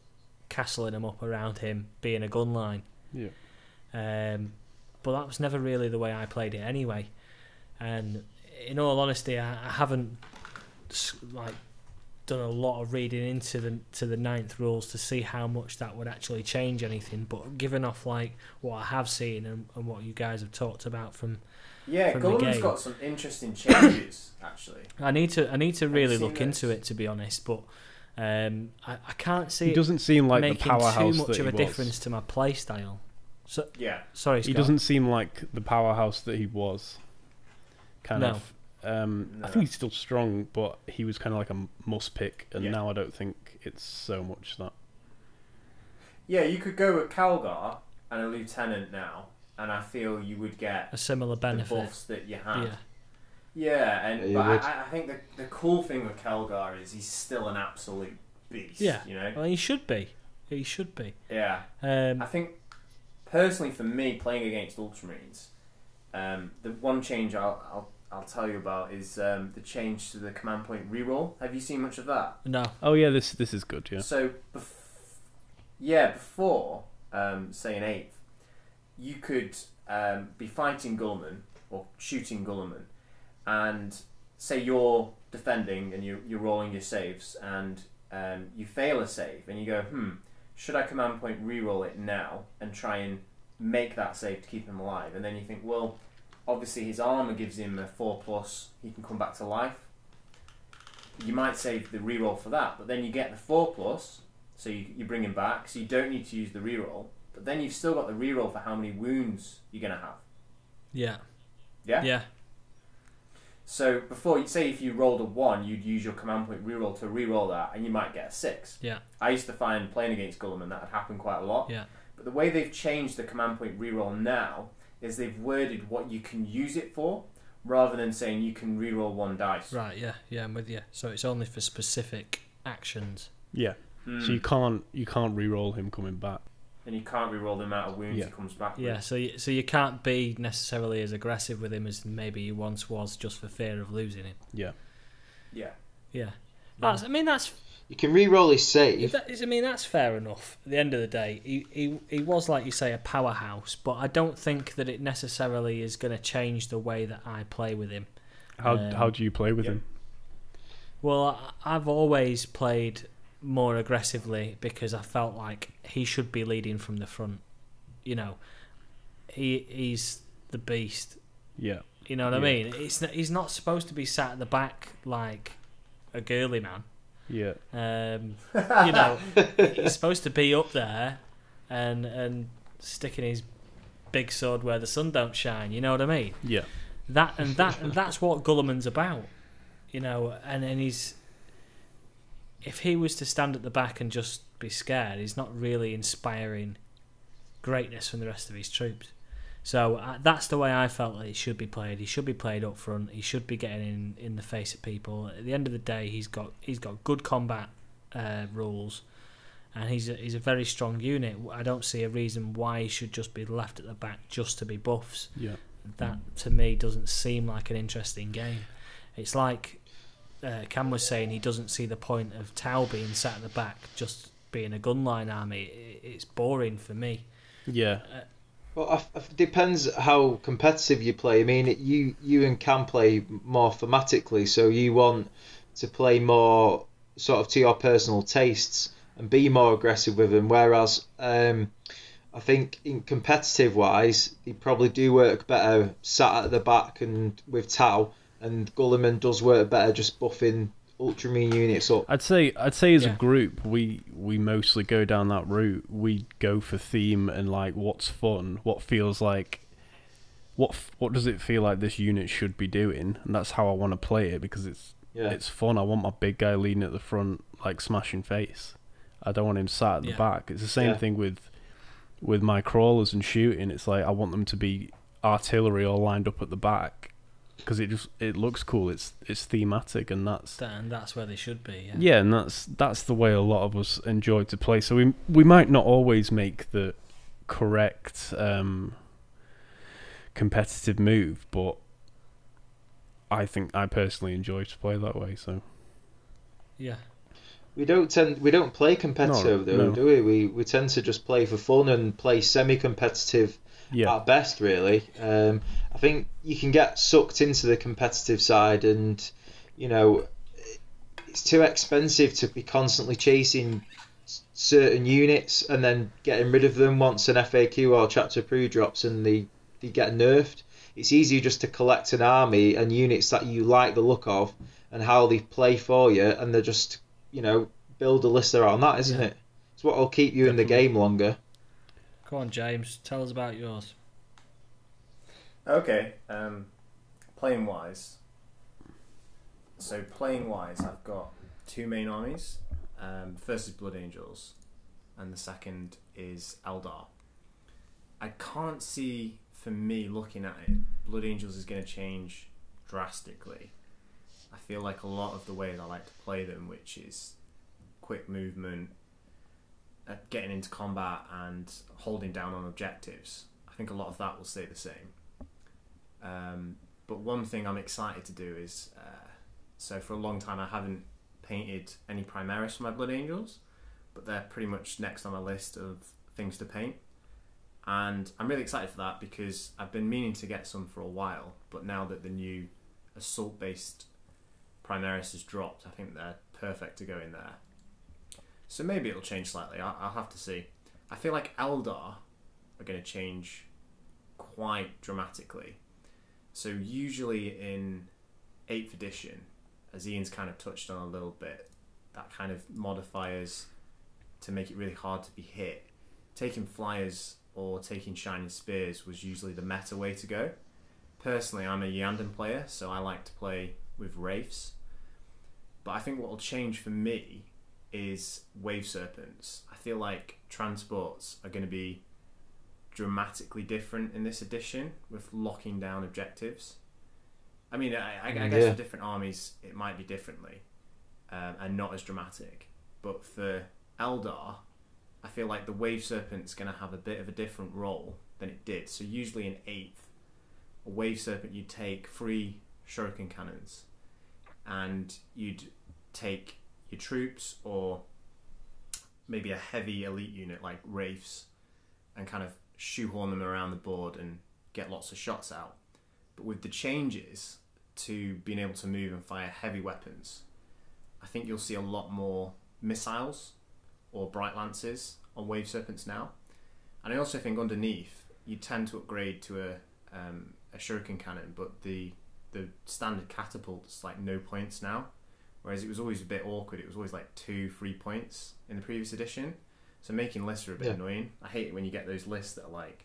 castling him up around him, being a gun line. Yeah. Um, but that was never really the way I played it anyway. And in all honesty, I, I haven't like done a lot of reading into the to the ninth rules to see how much that would actually change anything. But given off like what I have seen and, and what you guys have talked about from Yeah, From the Guilliman's game. got some interesting changes, actually. I need to I need to really seen look into it to be honest, but um, I, I can't see He it doesn't seem like the making powerhouse too much that of a was. difference to my playstyle. So Yeah. sorry, He doesn't seem like the powerhouse that he was. kind No. of. Um, I think he's still strong, but he was kind of like a must pick, and Yeah. now I don't think it's so much that. Yeah, you could go with Calgar and a lieutenant now, and I feel you would get A similar the benefit. buffs that you had. Yeah. Yeah, and Yeah, but. I, I think the the cool thing with Calgar is he's still an absolute beast. Yeah. you know. Well, he should be. He should be. Yeah, Um, I think personally for me playing against Ultramarines, um, the one change I'll, I'll I'll tell you about is um, the change to the command point reroll. Have you seen much of that? no. Oh yeah, this this is good. Yeah. So, bef- yeah, before um, say an eighth, you could um, be fighting Guilliman or shooting Guilliman, and say you're defending and you you're rolling your saves, and um, you fail a save, and you go, hmm, should I command point reroll it now and try and make that save to keep him alive? And then you think, well, obviously his armor gives him a four plus, he can come back to life. You might save the reroll for that, but then you get the four plus, so you, you bring him back, so you don't need to use the reroll. But then you've still got the reroll for how many wounds you're gonna have. Yeah. Yeah. Yeah. So before, you say if you rolled a one, you'd use your command point reroll to reroll that, and you might get a six. Yeah. I used to find playing against Guilliman that had happened quite a lot. Yeah. But the way they've changed the command point reroll now is they've worded what you can use it for, rather than saying you can reroll one dice. Right. Yeah. Yeah. I'm with you. So it's only for specific actions. Yeah. Mm. So you can't you can't re-roll him coming back. And you can't reroll the amount of wounds Yeah. he comes back with. Yeah. So you, so you can't be necessarily as aggressive with him as maybe you once was, just for fear of losing him. Yeah. Yeah. Yeah. That's. I mean, that's You can re-roll his save. That is, I mean, that's fair enough. At the end of the day, he, he, he was, like you say, a powerhouse, but I don't think that it necessarily is going to change the way that I play with him. How Um, how do you play with yeah. him? Well, I- I've always played more aggressively because I felt like he should be leading from the front. You know, he he's the beast. Yeah. You know what I mean? It's n- he's not supposed to be sat at the back like a girly man. Yeah. Um, you know, he's supposed to be up there and and sticking his big sword where the sun don't shine. You know what I mean? Yeah. That and that and that's what Guilliman's about. You know, and and he's if he was to stand at the back and just be scared, he's not really inspiring greatness from the rest of his troops. So uh, that's the way I felt that he should be played. He should be played up front. He should be getting in, in the face of people. At the end of the day, he's got he's got good combat uh, rules, and he's a, he's a very strong unit. I don't see a reason why he should just be left at the back just to be buffs. Yeah. That to me doesn't seem like an interesting game. It's like uh, Cam was saying he doesn't see the point of Tau being sat at the back just being a gunline army. It's boring for me. Yeah. Well, it depends how competitive you play. I mean, you you and Cam play more thematically, so you want to play more sort of to your personal tastes and be more aggressive with them. Whereas, um, I think in competitive wise, they probably do work better sat at the back and with Tau, and Guilliman does work better just buffing Ultramarine units up. I'd say I'd say as Yeah. a group we we mostly go down that route. We go for theme and like what's fun, what feels like what what does it feel like this unit should be doing, and that's how I want to play it because it's Yeah. it's fun. I want my big guy leading at the front like smashing face. I don't want him sat at the Yeah. back. It's the same Yeah. thing with with my crawlers and shooting. It's like I want them to be artillery all lined up at the back because it just it looks cool. It's it's thematic and that's And that's where they should be. Yeah. yeah, and that's that's the way a lot of us enjoy to play. So we we might not always make the correct um, competitive move, but I think I personally enjoy to play that way. So Yeah. We don't tend we don't play competitive though, no. do we? We we tend to just play for fun and play semi-competitive yeah, at best, really. Um, I think you can get sucked into the competitive side, and you know, it's too expensive to be constantly chasing certain units and then getting rid of them once an FAQ or Chapter Approved drops and they they get nerfed. It's easier just to collect an army and units that you like the look of and how they play for you, and they're just you know build a list around that, isn't Yeah. it? It's what will keep you in the game longer. Go on, James. Tell us about yours. Okay. Um, playing wise. So playing wise, I've got two main armies. Um, first is Blood Angels, and the second is Eldar. I can't see, for me looking at it, Blood Angels is going to change drastically. I feel like a lot of the ways I like to play them, which is quick movement, uh, getting into combat, and holding down on objectives, I think a lot of that will stay the same. Um, but one thing I'm excited to do is uh, so for a long time I haven't painted any Primaris for my Blood Angels, but they're pretty much next on my list of things to paint. And I'm really excited for that because I've been meaning to get some for a while, but now that the new assault based Primaris has dropped, I think they're perfect to go in there. So maybe it'll change slightly. I'll, I'll have to see. I feel like Eldar are going to change quite dramatically. So usually in 8th edition, as Ian's kind of touched on a little bit, that kind of modifiers to make it really hard to be hit. Taking flyers or taking shining spears was usually the meta way to go. Personally, I'm a Iyanden player, so I like to play with Wraiths. But I think what will change for me is Wave Serpents. I feel like transports are going to be dramatically different in this edition with locking down objectives. I mean, I, I, I guess Yeah. for different armies it might be differently um, and not as dramatic. But for Eldar, I feel like the Wave Serpent's going to have a bit of a different role than it did. So usually in eighth, a Wave Serpent you'd take three Shuriken cannons, and you'd take your troops or maybe a heavy elite unit like Wraiths, and kind of shoehorn them around the board and get lots of shots out. But with the changes to being able to move and fire heavy weapons, I think you'll see a lot more missiles or bright lances on wave serpents now. And I also think underneath you tend to upgrade to a um, a shuriken cannon, but the the standard catapult is like no points now, whereas it was always a bit awkward. It was always like two, three points in the previous edition. So making lists are a bit Yeah. annoying. I hate it when you get those lists that are like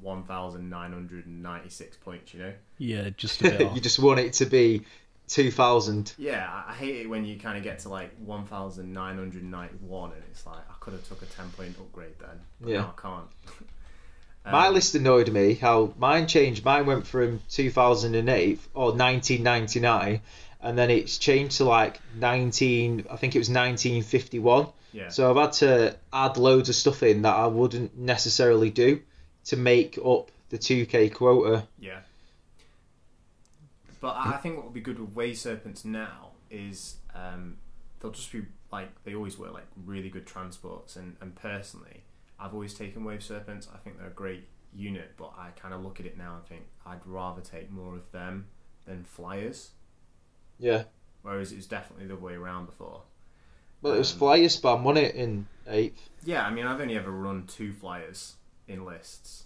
one thousand nine hundred and ninety six points. You know. Yeah, just a bit you just want it to be 2000. Yeah, I- I hate it when you kind of get to like 1,991 and it's like, I could have took a 10 point upgrade then, but Yeah. now I can't. My Um, list annoyed me how mine changed. Mine went from 2008 or 1999, and then it's changed to like 19. I think it was 1951. Yeah. So I've had to add loads of stuff in that I wouldn't necessarily do to make up the 2k quota. Yeah. But I think what would be good with Wave Serpents now is um, they'll just be like they always were, like really good transports. And, and personally, I've always taken Wave Serpents. I think they're a great unit, but I kind of look at it now and think I'd rather take more of them than flyers. Yeah. Whereas it was definitely the way around before. Well, it was Um, flyer spam, wasn't it, in 8th? Yeah, I mean, I've only ever run two flyers in lists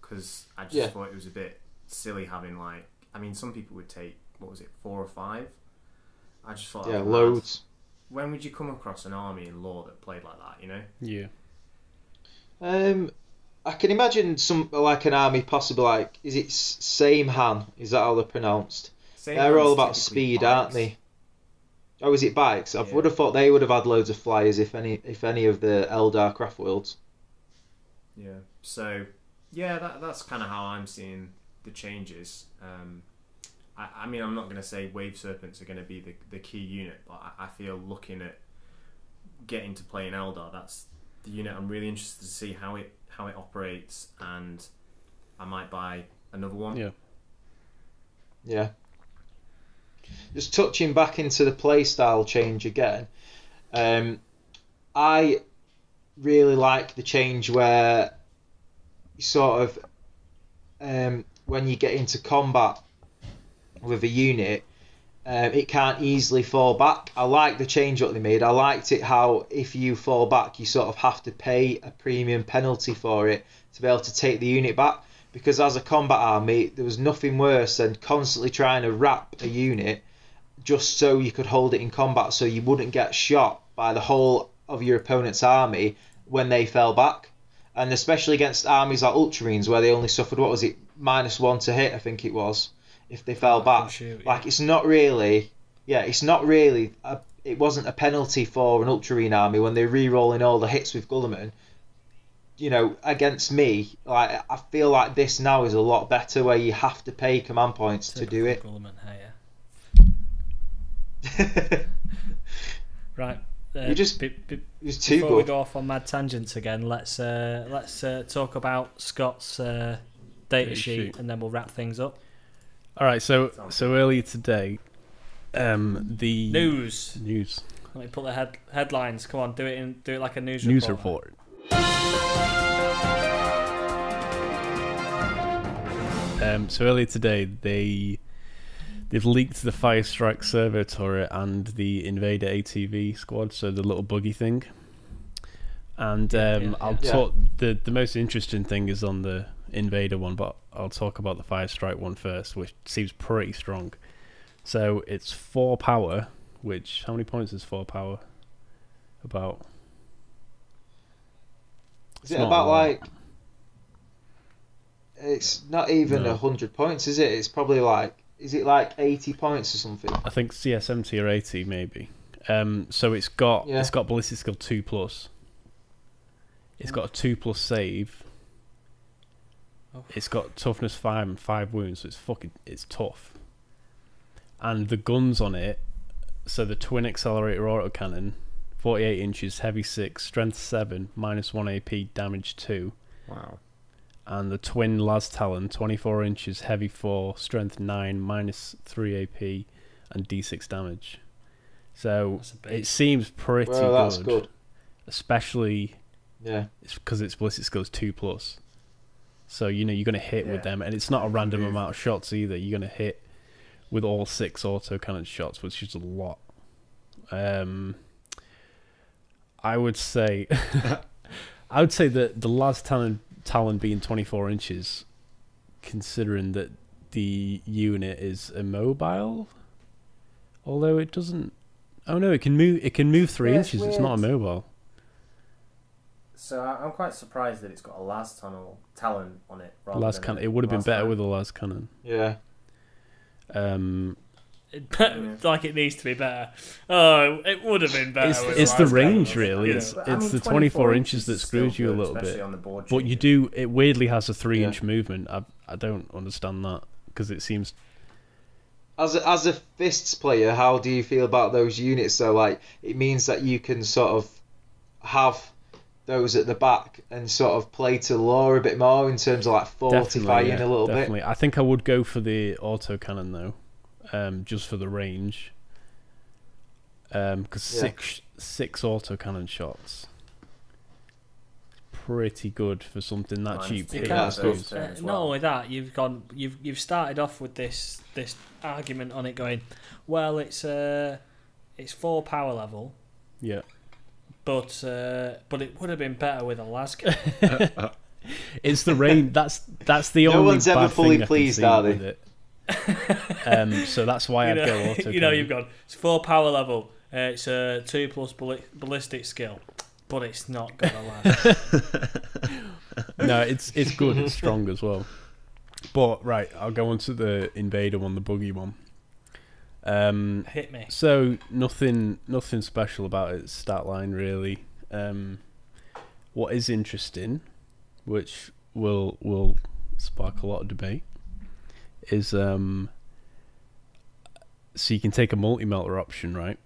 because I just Yeah. thought it was a bit silly having like. I mean, some people would take what was it, four or five. I just thought, Yeah, that was mad. loads. When would you come across an army in lore that played like that? You know? Yeah. Um, I can imagine some like an army, possibly like is it same Saim-Hann? Is that how they're pronounced? Same They're all about typically speed, aren't they? Oh, is it bikes? I Yeah. would have thought they would have had loads of flyers if any, if any of the Eldar craft worlds. Yeah. So, yeah, that that's kind of how I'm seeing the changes. Um, I, I mean, I'm not going to say wave serpents are going to be the the key unit, but I, I feel looking at getting to play in Eldar, that's the unit I'm really interested to see how it how it operates, and I might buy another one. Yeah. Yeah. Just touching back into the playstyle change again, um, I really like the change where you sort of um, when you get into combat with a unit, um, it can't easily fall back. I like the change what they made. I liked it how if you fall back, you sort of have to pay a premium penalty for it to be able to take the unit back. Because as a combat army, there was nothing worse than constantly trying to wrap a unit just so you could hold it in combat, so you wouldn't get shot by the whole of your opponent's army when they fell back. And especially against armies like Ultramarines, where they only suffered what was it minus one to hit, I think it was if they fell Back shoot, yeah. Like it's not really, yeah, it's not really. A, it wasn't a penalty for an Ultramarine army when they're re-rolling all the hits with Guilliman. You know, against me, like I feel like this now is a lot better, where you have to pay command points to do it. Typical Guilliman hair. Right. Uh, You just- be- be- It's too before we go off on mad tangents again, let's uh, let's uh, talk about Scott's uh, data Data sheet, sheet. and then we'll wrap things up. All right, so so earlier today, um, the News. news Let me put the head headlines. Come on, do it in do it like a news news report. report. Um, so earlier today, they they've leaked the Fire Strike servo turret and the Invader ATV squad, so the little buggy thing. And Yeah, um, yeah, I'll yeah. talk. the The most interesting thing is on the Invader one, but I'll talk about the Fire Strike one first, which seems pretty strong. So it's four power. Which how many points is four power? About Is it about like? It's not even a No. hundred points, is it? It's probably like, is it like eighty points or something? I think CS seventy or eighty maybe. Um, so it's got Yeah. it's got ballistic skill two plus. It's got a two plus save. Oh. It's got toughness five and five wounds, so it's fucking it's tough. And the guns on it, so the twin accelerator autocannon, forty eight inches, heavy six, strength seven, minus one AP, damage two. Wow. And the twin Las Talon, 24 inches, heavy 4, strength 9, minus 3 AP, and d6 damage. So it seems pretty Well, that's good, good. especially Yeah. because its ballistic skills 2 plus. So you know you're going to hit with them, and it's not a random Move. amount of shots either. You're going to hit with all six auto cannon shots, which is a lot. Um, I would say, I would say that the las talon talon being 24 inches, considering that the unit is immobile, although it doesn't. Oh no, it can move. It can move three Yeah, inches. It's not weird. immobile. So I- I'm quite surprised that it's got a las tunnel talon on it. Rather Last than cannon. It would have been better cannon. with a las cannon. Yeah. Um, like it needs to be better. Oh, it would have been better. it's with it's the range wasn't really. Yeah. It's But, I mean, the 24 inches that screws you a little bit. on the board But you do it weirdly has a three Yeah. inch movement. I I don't understand that because it seems As a, as a fists player, how do you feel about those units? So like, it means that you can sort of have those at the back and sort of play to lore a bit more in terms of like fortifying definitely, yeah, a little bit. definitely. I think I would go for the auto cannon though, um, just for the range. Um, because Yeah. six six auto cannon shots, pretty good for something that Minus cheap. two Yeah, that's good. Uh, as Not only that, you've gone, you've you've started off with this this argument on it going, well, it's uh, it's four power level, Yeah, but uh, but it would have been better with a Lasca. it's the range. That's that's the No only one's ever bad fully thing I can pleased, are they? With it. um, so that's why I'd know, go auto. you know, you've gone. It's four power level. Uh, it's a two plus balli- ballistic skill, but it's not gonna last. no, it's it's good. It's strong as well. But right, I'll go on to the invader one, the buggy one. Um, Hit me. so nothing, nothing special about its stat line really. Um, what is interesting, which will will spark a lot of debate, is um. So you can take a multi melta option, right?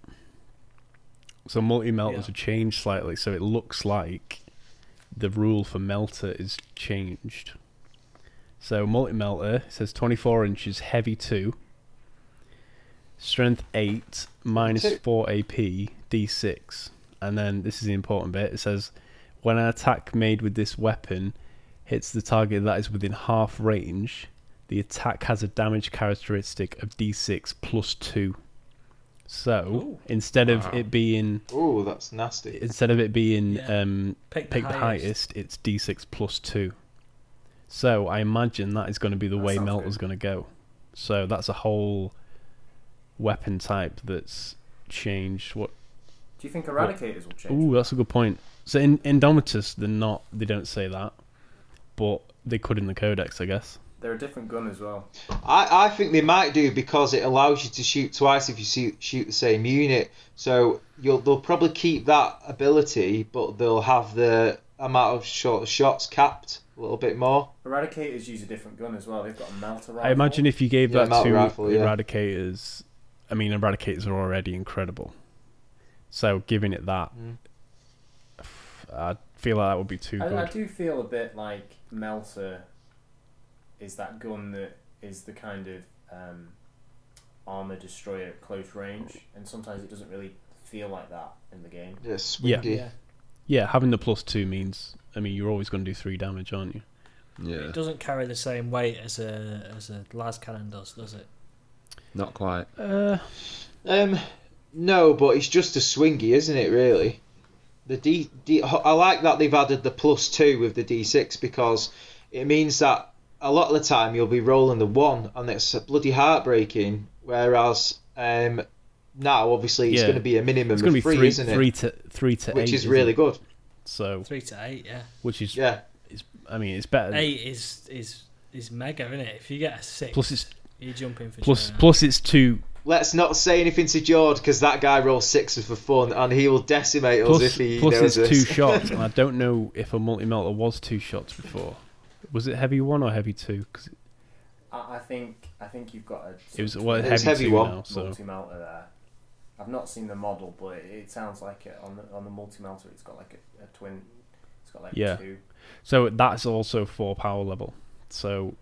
So multi meltas Yeah. have changed slightly, so it looks like the rule for melta is changed. So multi melta says 24 inches, heavy 2, strength 8, minus Two. 4 AP, d6. And then this is the important bit it says when an attack made with this weapon hits the target that is within half range, the attack has a damage characteristic of d6 plus 2. So Ooh. instead of Wow. it being Oh, that's nasty. instead of it being Yeah. um, Pick, pick the highest, it's d6 plus 2. So I imagine that is going to be the That way sounds Melta's good. going to go. So that's a whole weapon type that's changed. What? Do you think Eradicators will change? Ooh, that's a good point. So in Indomitus, they're not. They don't say that, but they could in the Codex, I guess. They're a different gun as well. I, I think they might do because it allows you to shoot twice if you shoot, shoot the same unit. So you'll they'll probably keep that ability, but they'll have the amount of short shots capped a little bit more. Eradicators use a different gun as well. They've got a melta rifle. I imagine if you gave Yeah, that to rifle, yeah. Eradicators, I mean, Eradicators are already incredible. So giving it that, Mm. I feel like that would be too I, I do feel a bit like melta is that gun that is the kind of um, armor destroyer at close range, and sometimes it doesn't really feel like that in the game. Yeah. Yeah. Yeah, having the plus two means, I mean, you're always going to do three damage, aren't you? Yeah, It doesn't carry the same weight as a as a las cannon does, does it? not quite. Uh, Um, no, but it's just a swingy, isn't it? Really, the D, D. I like that they've added the plus two with the D6 because it means that a lot of the time you'll be rolling the one, and it's bloody heartbreaking. Whereas um, now, obviously, it's Yeah. going to be a minimum it's of going to be three, three, isn't three it? to three to Which eight, is isn't really it? good. So, Three to eight, yeah. which is, Yeah, I mean, it's better. Eight is is is mega, isn't it? If you get a six, Plus, it's you jump in for plus China. plus it's two. let's not say anything to George because that guy rolls sixes for fun, and he will decimate us Plus, if he plus knows it's this. two shots, and I don't know if a multi melta was two shots before. Was it heavy one or heavy two? 'Cause I, I think I think you've got a it was well, heavy, heavy two one. now. So multi melta there. I've not seen the model, but it, it sounds like it on the on the multi melta. It's got like a, a twin. It's got like Yeah. two. so that's also four power level. So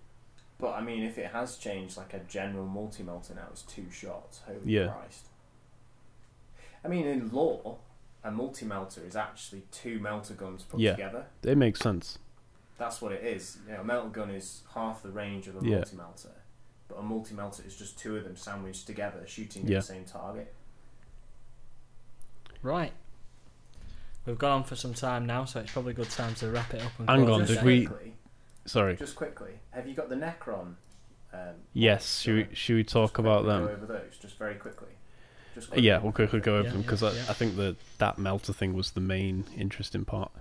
But I mean, if it has changed, like a general multi melta now, is two shots. Holy Yeah. Christ! I mean, in lore, a multi melta is actually two melta guns put Yeah. together. it makes sense. That's what it is. You know, a melta gun is half the range of a Yeah. multi melta, but a multi melta is just two of them sandwiched together, shooting Yeah. at the same target. Right. We've gone on for some time now, so it's probably a good time to wrap it up. And Hang on, did we- Sorry. just quickly, have you got the Necron? Um, Yes. Should we, should we Just talk about them? Go over those, just very quickly. Just quickly. Yeah, we'll quickly go over Yeah, them because yeah, yeah. I think that that melta thing was the main interesting part.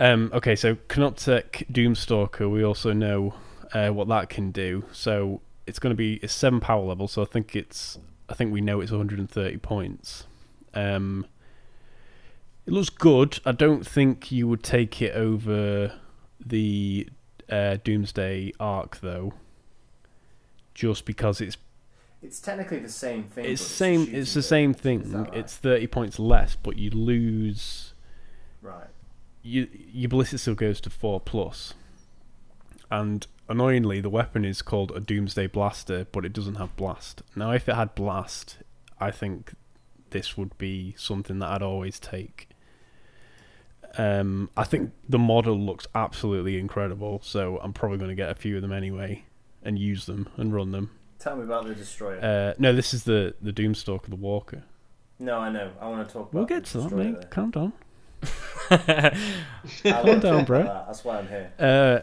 Um, okay, so Canoptek Doomstalker, we also know uh, what that can do. So it's going to be it's seven power level. So I think it's I think we know it's 130 points. Um, it looks good. I don't think you would take it over the uh, Doomsday Ark though, just because it's It's technically the same thing. it's same. It's the same thing. right? It's thirty points less, but you lose. right. You your ballistic still goes to four plus, and annoyingly, the weapon is called a Doomsday Blaster, but it doesn't have blast. Now, if it had blast, I think this would be something that I'd always take. Um, I think the model looks absolutely incredible, so I'm probably going to get a few of them anyway and use them and run them. Tell me about the destroyer. Uh, no, this is the the Doomstalker, the Walker. no, I know. I want to talk about. We'll get to that, mate. Calm down. I Calm wanna down, bro. that. That's why I'm here. Uh,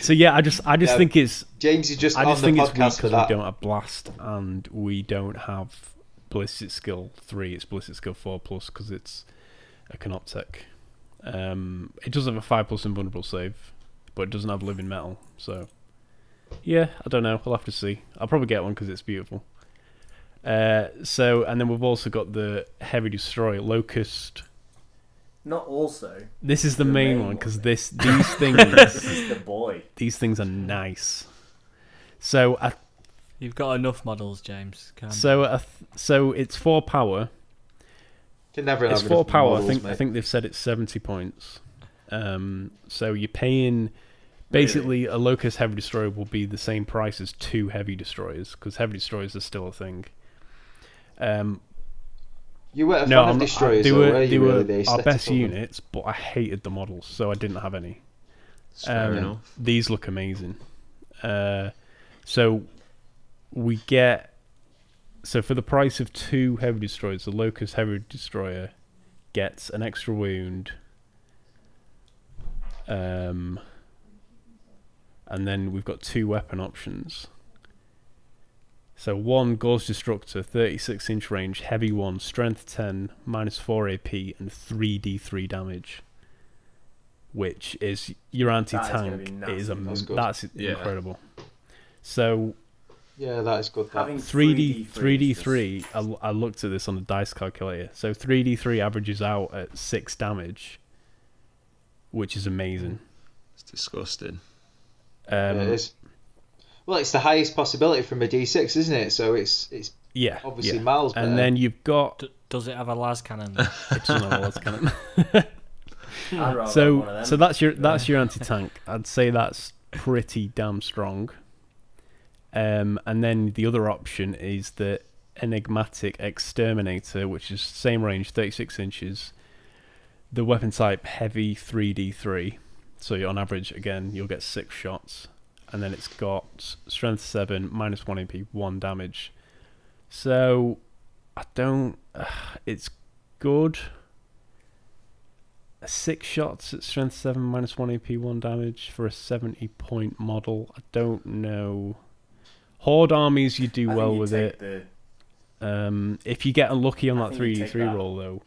so yeah, I just I just Yeah. think it's James is just I on just the think it's weak podcast because we that. don't have blast and we don't have ballistic skill three. It's ballistic skill four plus because it's a canoptek. Um, it does have a five plus invulnerable save, but it doesn't have living metal. So yeah, I don't know. I'll have to see. I'll probably get one because it's beautiful. Uh, so and then we've also got the heavy destroyer lokhust. Not also. This is the, The main, main one one. because this these things This is the boy. these things are nice. So I You've got enough models, James. Calm So, uh, th- so it's four power. Can never It's have four power. models, I think. mate. I think they've said it's seventy points. Um, so you're paying. Basically, a Lokhust Heavy Destroyer will be the same price as two Heavy Destroyers because Heavy Destroyers are still a thing. Um, You were a no, fan I'm, of destroyers, they were were they you, were really, the our best units, but I hated the models, so I didn't have any. Fair Um, enough. These look amazing. Uh, so we get so for the price of two heavy destroyers, the Lokhust Heavy Destroyer gets an extra wound. Um, and then we've got two weapon options. So one Gauss Destructor, 36 inch range, heavy one, strength 10, minus 4 AP, and 3d3 damage. which is your anti-tank. be It is a, That's that's Yeah. incredible. So Yeah, that is good. Having 3D 3D 3D3 I, l- I looked at this on the dice calculator. So 3D3 averages out at 6 damage, which is amazing. It's disgusting. Um it is. Well, it's the highest possibility from a D6, isn't it? So it's it's yeah, obviously yeah. miles better. And then you've got D- does it have a las cannon? it doesn't have a lot of cannon. I'd rather have one of So so that's your that's your anti-tank. I'd say that's pretty damn strong. Um, and then the other option is the enmitic exterminator, which is same range, 36 inches. The weapon type heavy 3d3, so on average again you'll get six shots, and then it's got strength seven, minus one AP, one damage. So I don't. it's good. Six shots at strength seven, minus one AP, one damage for a 70 point model. I don't know. Horde armies, you do I well you with it. The, Um, if you get unlucky on I that think you three D take three that. roll though,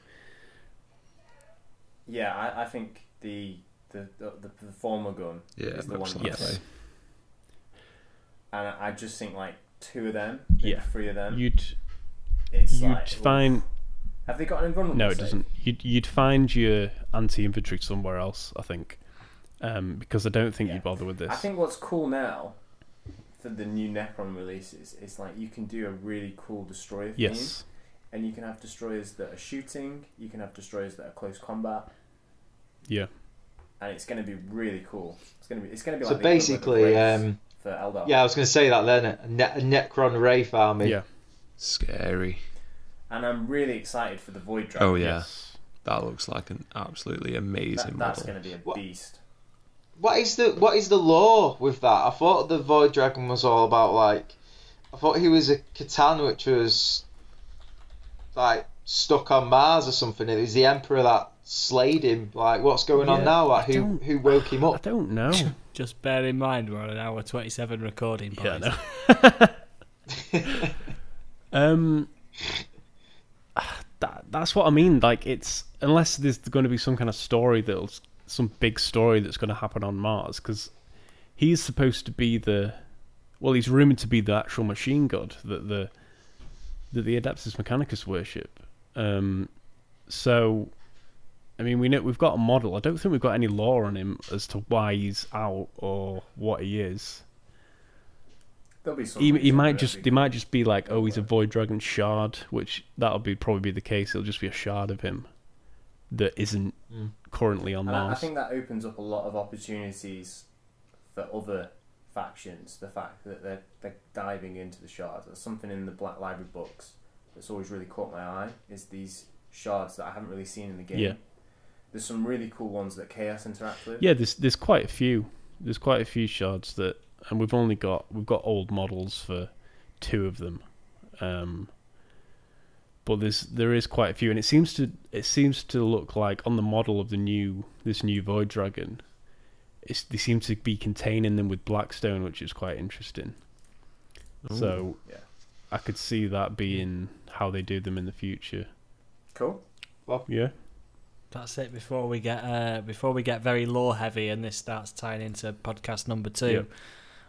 yeah, I, I think the the, the the performer gun Yeah, is the one. like you Yes. play. Take. And I I just think like two of them, Yeah. yeah, three of them. you'd it's you'd like, oof. find Have they got an invulnerable? no, it save? doesn't. You'd you'd find your anti infantry somewhere else. I think, um, because I don't think Yeah. you bother with this. I think what's cool now for the new Necron releases is like you can do a really cool destroyer theme, yes, and you can have destroyers that are shooting. You can have destroyers that are close combat, yeah, and it's going to be really cool. It's going to be it's going to be so like the basically, um, for Eldar. yeah, I was going to say that then ne- Necron Wraith army. yeah. Scary. and I'm really excited for the Void oh, Dragon. Oh yeah, Yes. that looks like an absolutely amazing that, that's going to be a What- beast. What is the what is the lore with that? I thought the Void Dragon was all about like, I thought he was a C'tan which was like stuck on Mars or something. It was the Emperor that slayed him. Like, what's going on now? Like, I who who woke him up? I don't know. Just bear in mind we're on an hour twenty-seven recording. yeah, boys. no. um, that that's what I mean. Like, it's unless there's going to be some kind of story that'll some big story that's going to happen on Mars because he's supposed to be the well, he's rumored to be the actual machine god that the that the Adeptus Mechanicus worship. Um, so. I mean, we know we've got a model. I don't think we've got any lore on him as to why he's out or what he is. There'll be some. He, he might just it'll be- might just be like, oh, he's a void dragon shard, which that'll be probably be the case. It'll just be a shard of him that isn't Mm. currently on And I, I think that opens up a lot of opportunities for other factions. The fact that they're, they're diving into the shards. There's something in the Black Library books that's always really caught my eye. Is these shards that I haven't really seen in the game. Yeah. There's some really cool ones that Chaos interact with. Yeah, there's there's quite a few. There's quite a few shards that, and we've only got we've got old models for two of them, um, but there's there is quite a few, and it seems to it seems to look like on the model of the new this new void dragon, it's they seem to be containing them with blackstone, which is quite interesting. So Yeah. I could see that being how they do them in the future. Cool. Well, yeah. That's it. Before we get uh, before we get very lore heavy and this starts tying into podcast number two, Yeah.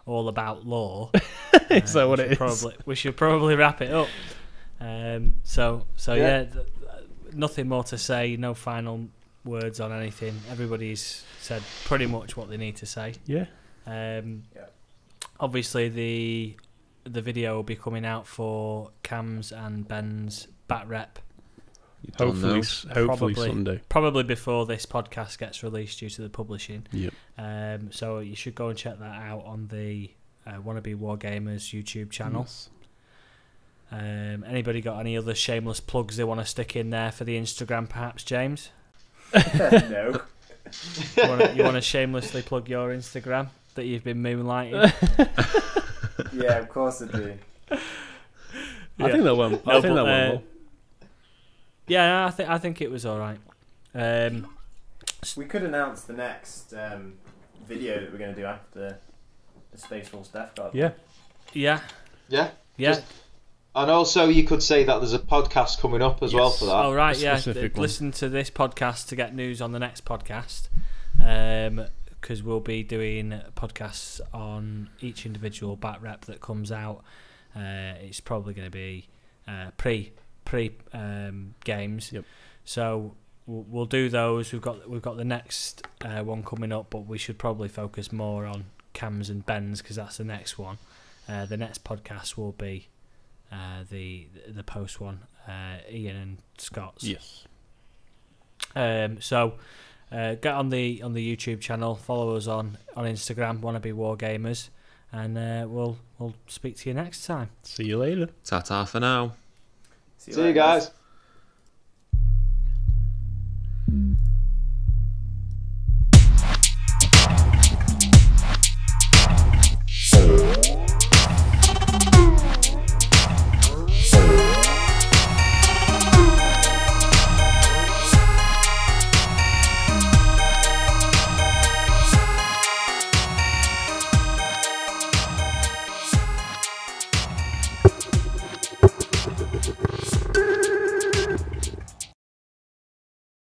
all about lore. Is that what should it is? Probably, we should probably wrap it up. Um, so so Yeah. yeah, th- th- nothing more to say. No final words on anything. Everybody's said pretty much what they need to say. Yeah. Um, Yeah. Obviously, the the video will be coming out for Cam's and Ben's bat rep You don't Hopefully, know. hopefully Probably. Sunday. probably before this podcast gets released due to the publishing. Yep. Um, so you should go and check that out on the uh, Wannabe Wargamers YouTube channel. Yes. Um, anybody got any other shameless plugs they want to stick in there for the Instagram, perhaps, James? no. You want to, you want to shamelessly plug your Instagram that you've been moonlighting? Yeah, of course I do. I Yeah. think that went. I think but, that went uh, well. Yeah, I think I think it was all right. Um, We could announce the next um, video that we're going to do after the Space Force Death Guard. Yeah. yeah, Yeah. yeah. Just- And also, you could say that there's a podcast coming up as well for that. Oh right, yeah. specific th- one. Listen to this podcast to get news on the next podcast. because we'll be doing podcasts on each individual bat rep that comes out. Uh, it's probably going to be uh, pre pre um, games. Yep. So we'll, we'll do those. We've got we've got the next uh, one coming up, but we should probably focus more on Cams and Bens because that's the next one. Uh, the next podcast will be uh, the the post one, uh, Ian and Scott's. Yes. Um, so uh, get on the on the YouTube channel, follow us on on Instagram, wannabe wargamers, and uh, we'll we'll speak to you next time. See you later. Ta ta for now. See See you later, guys.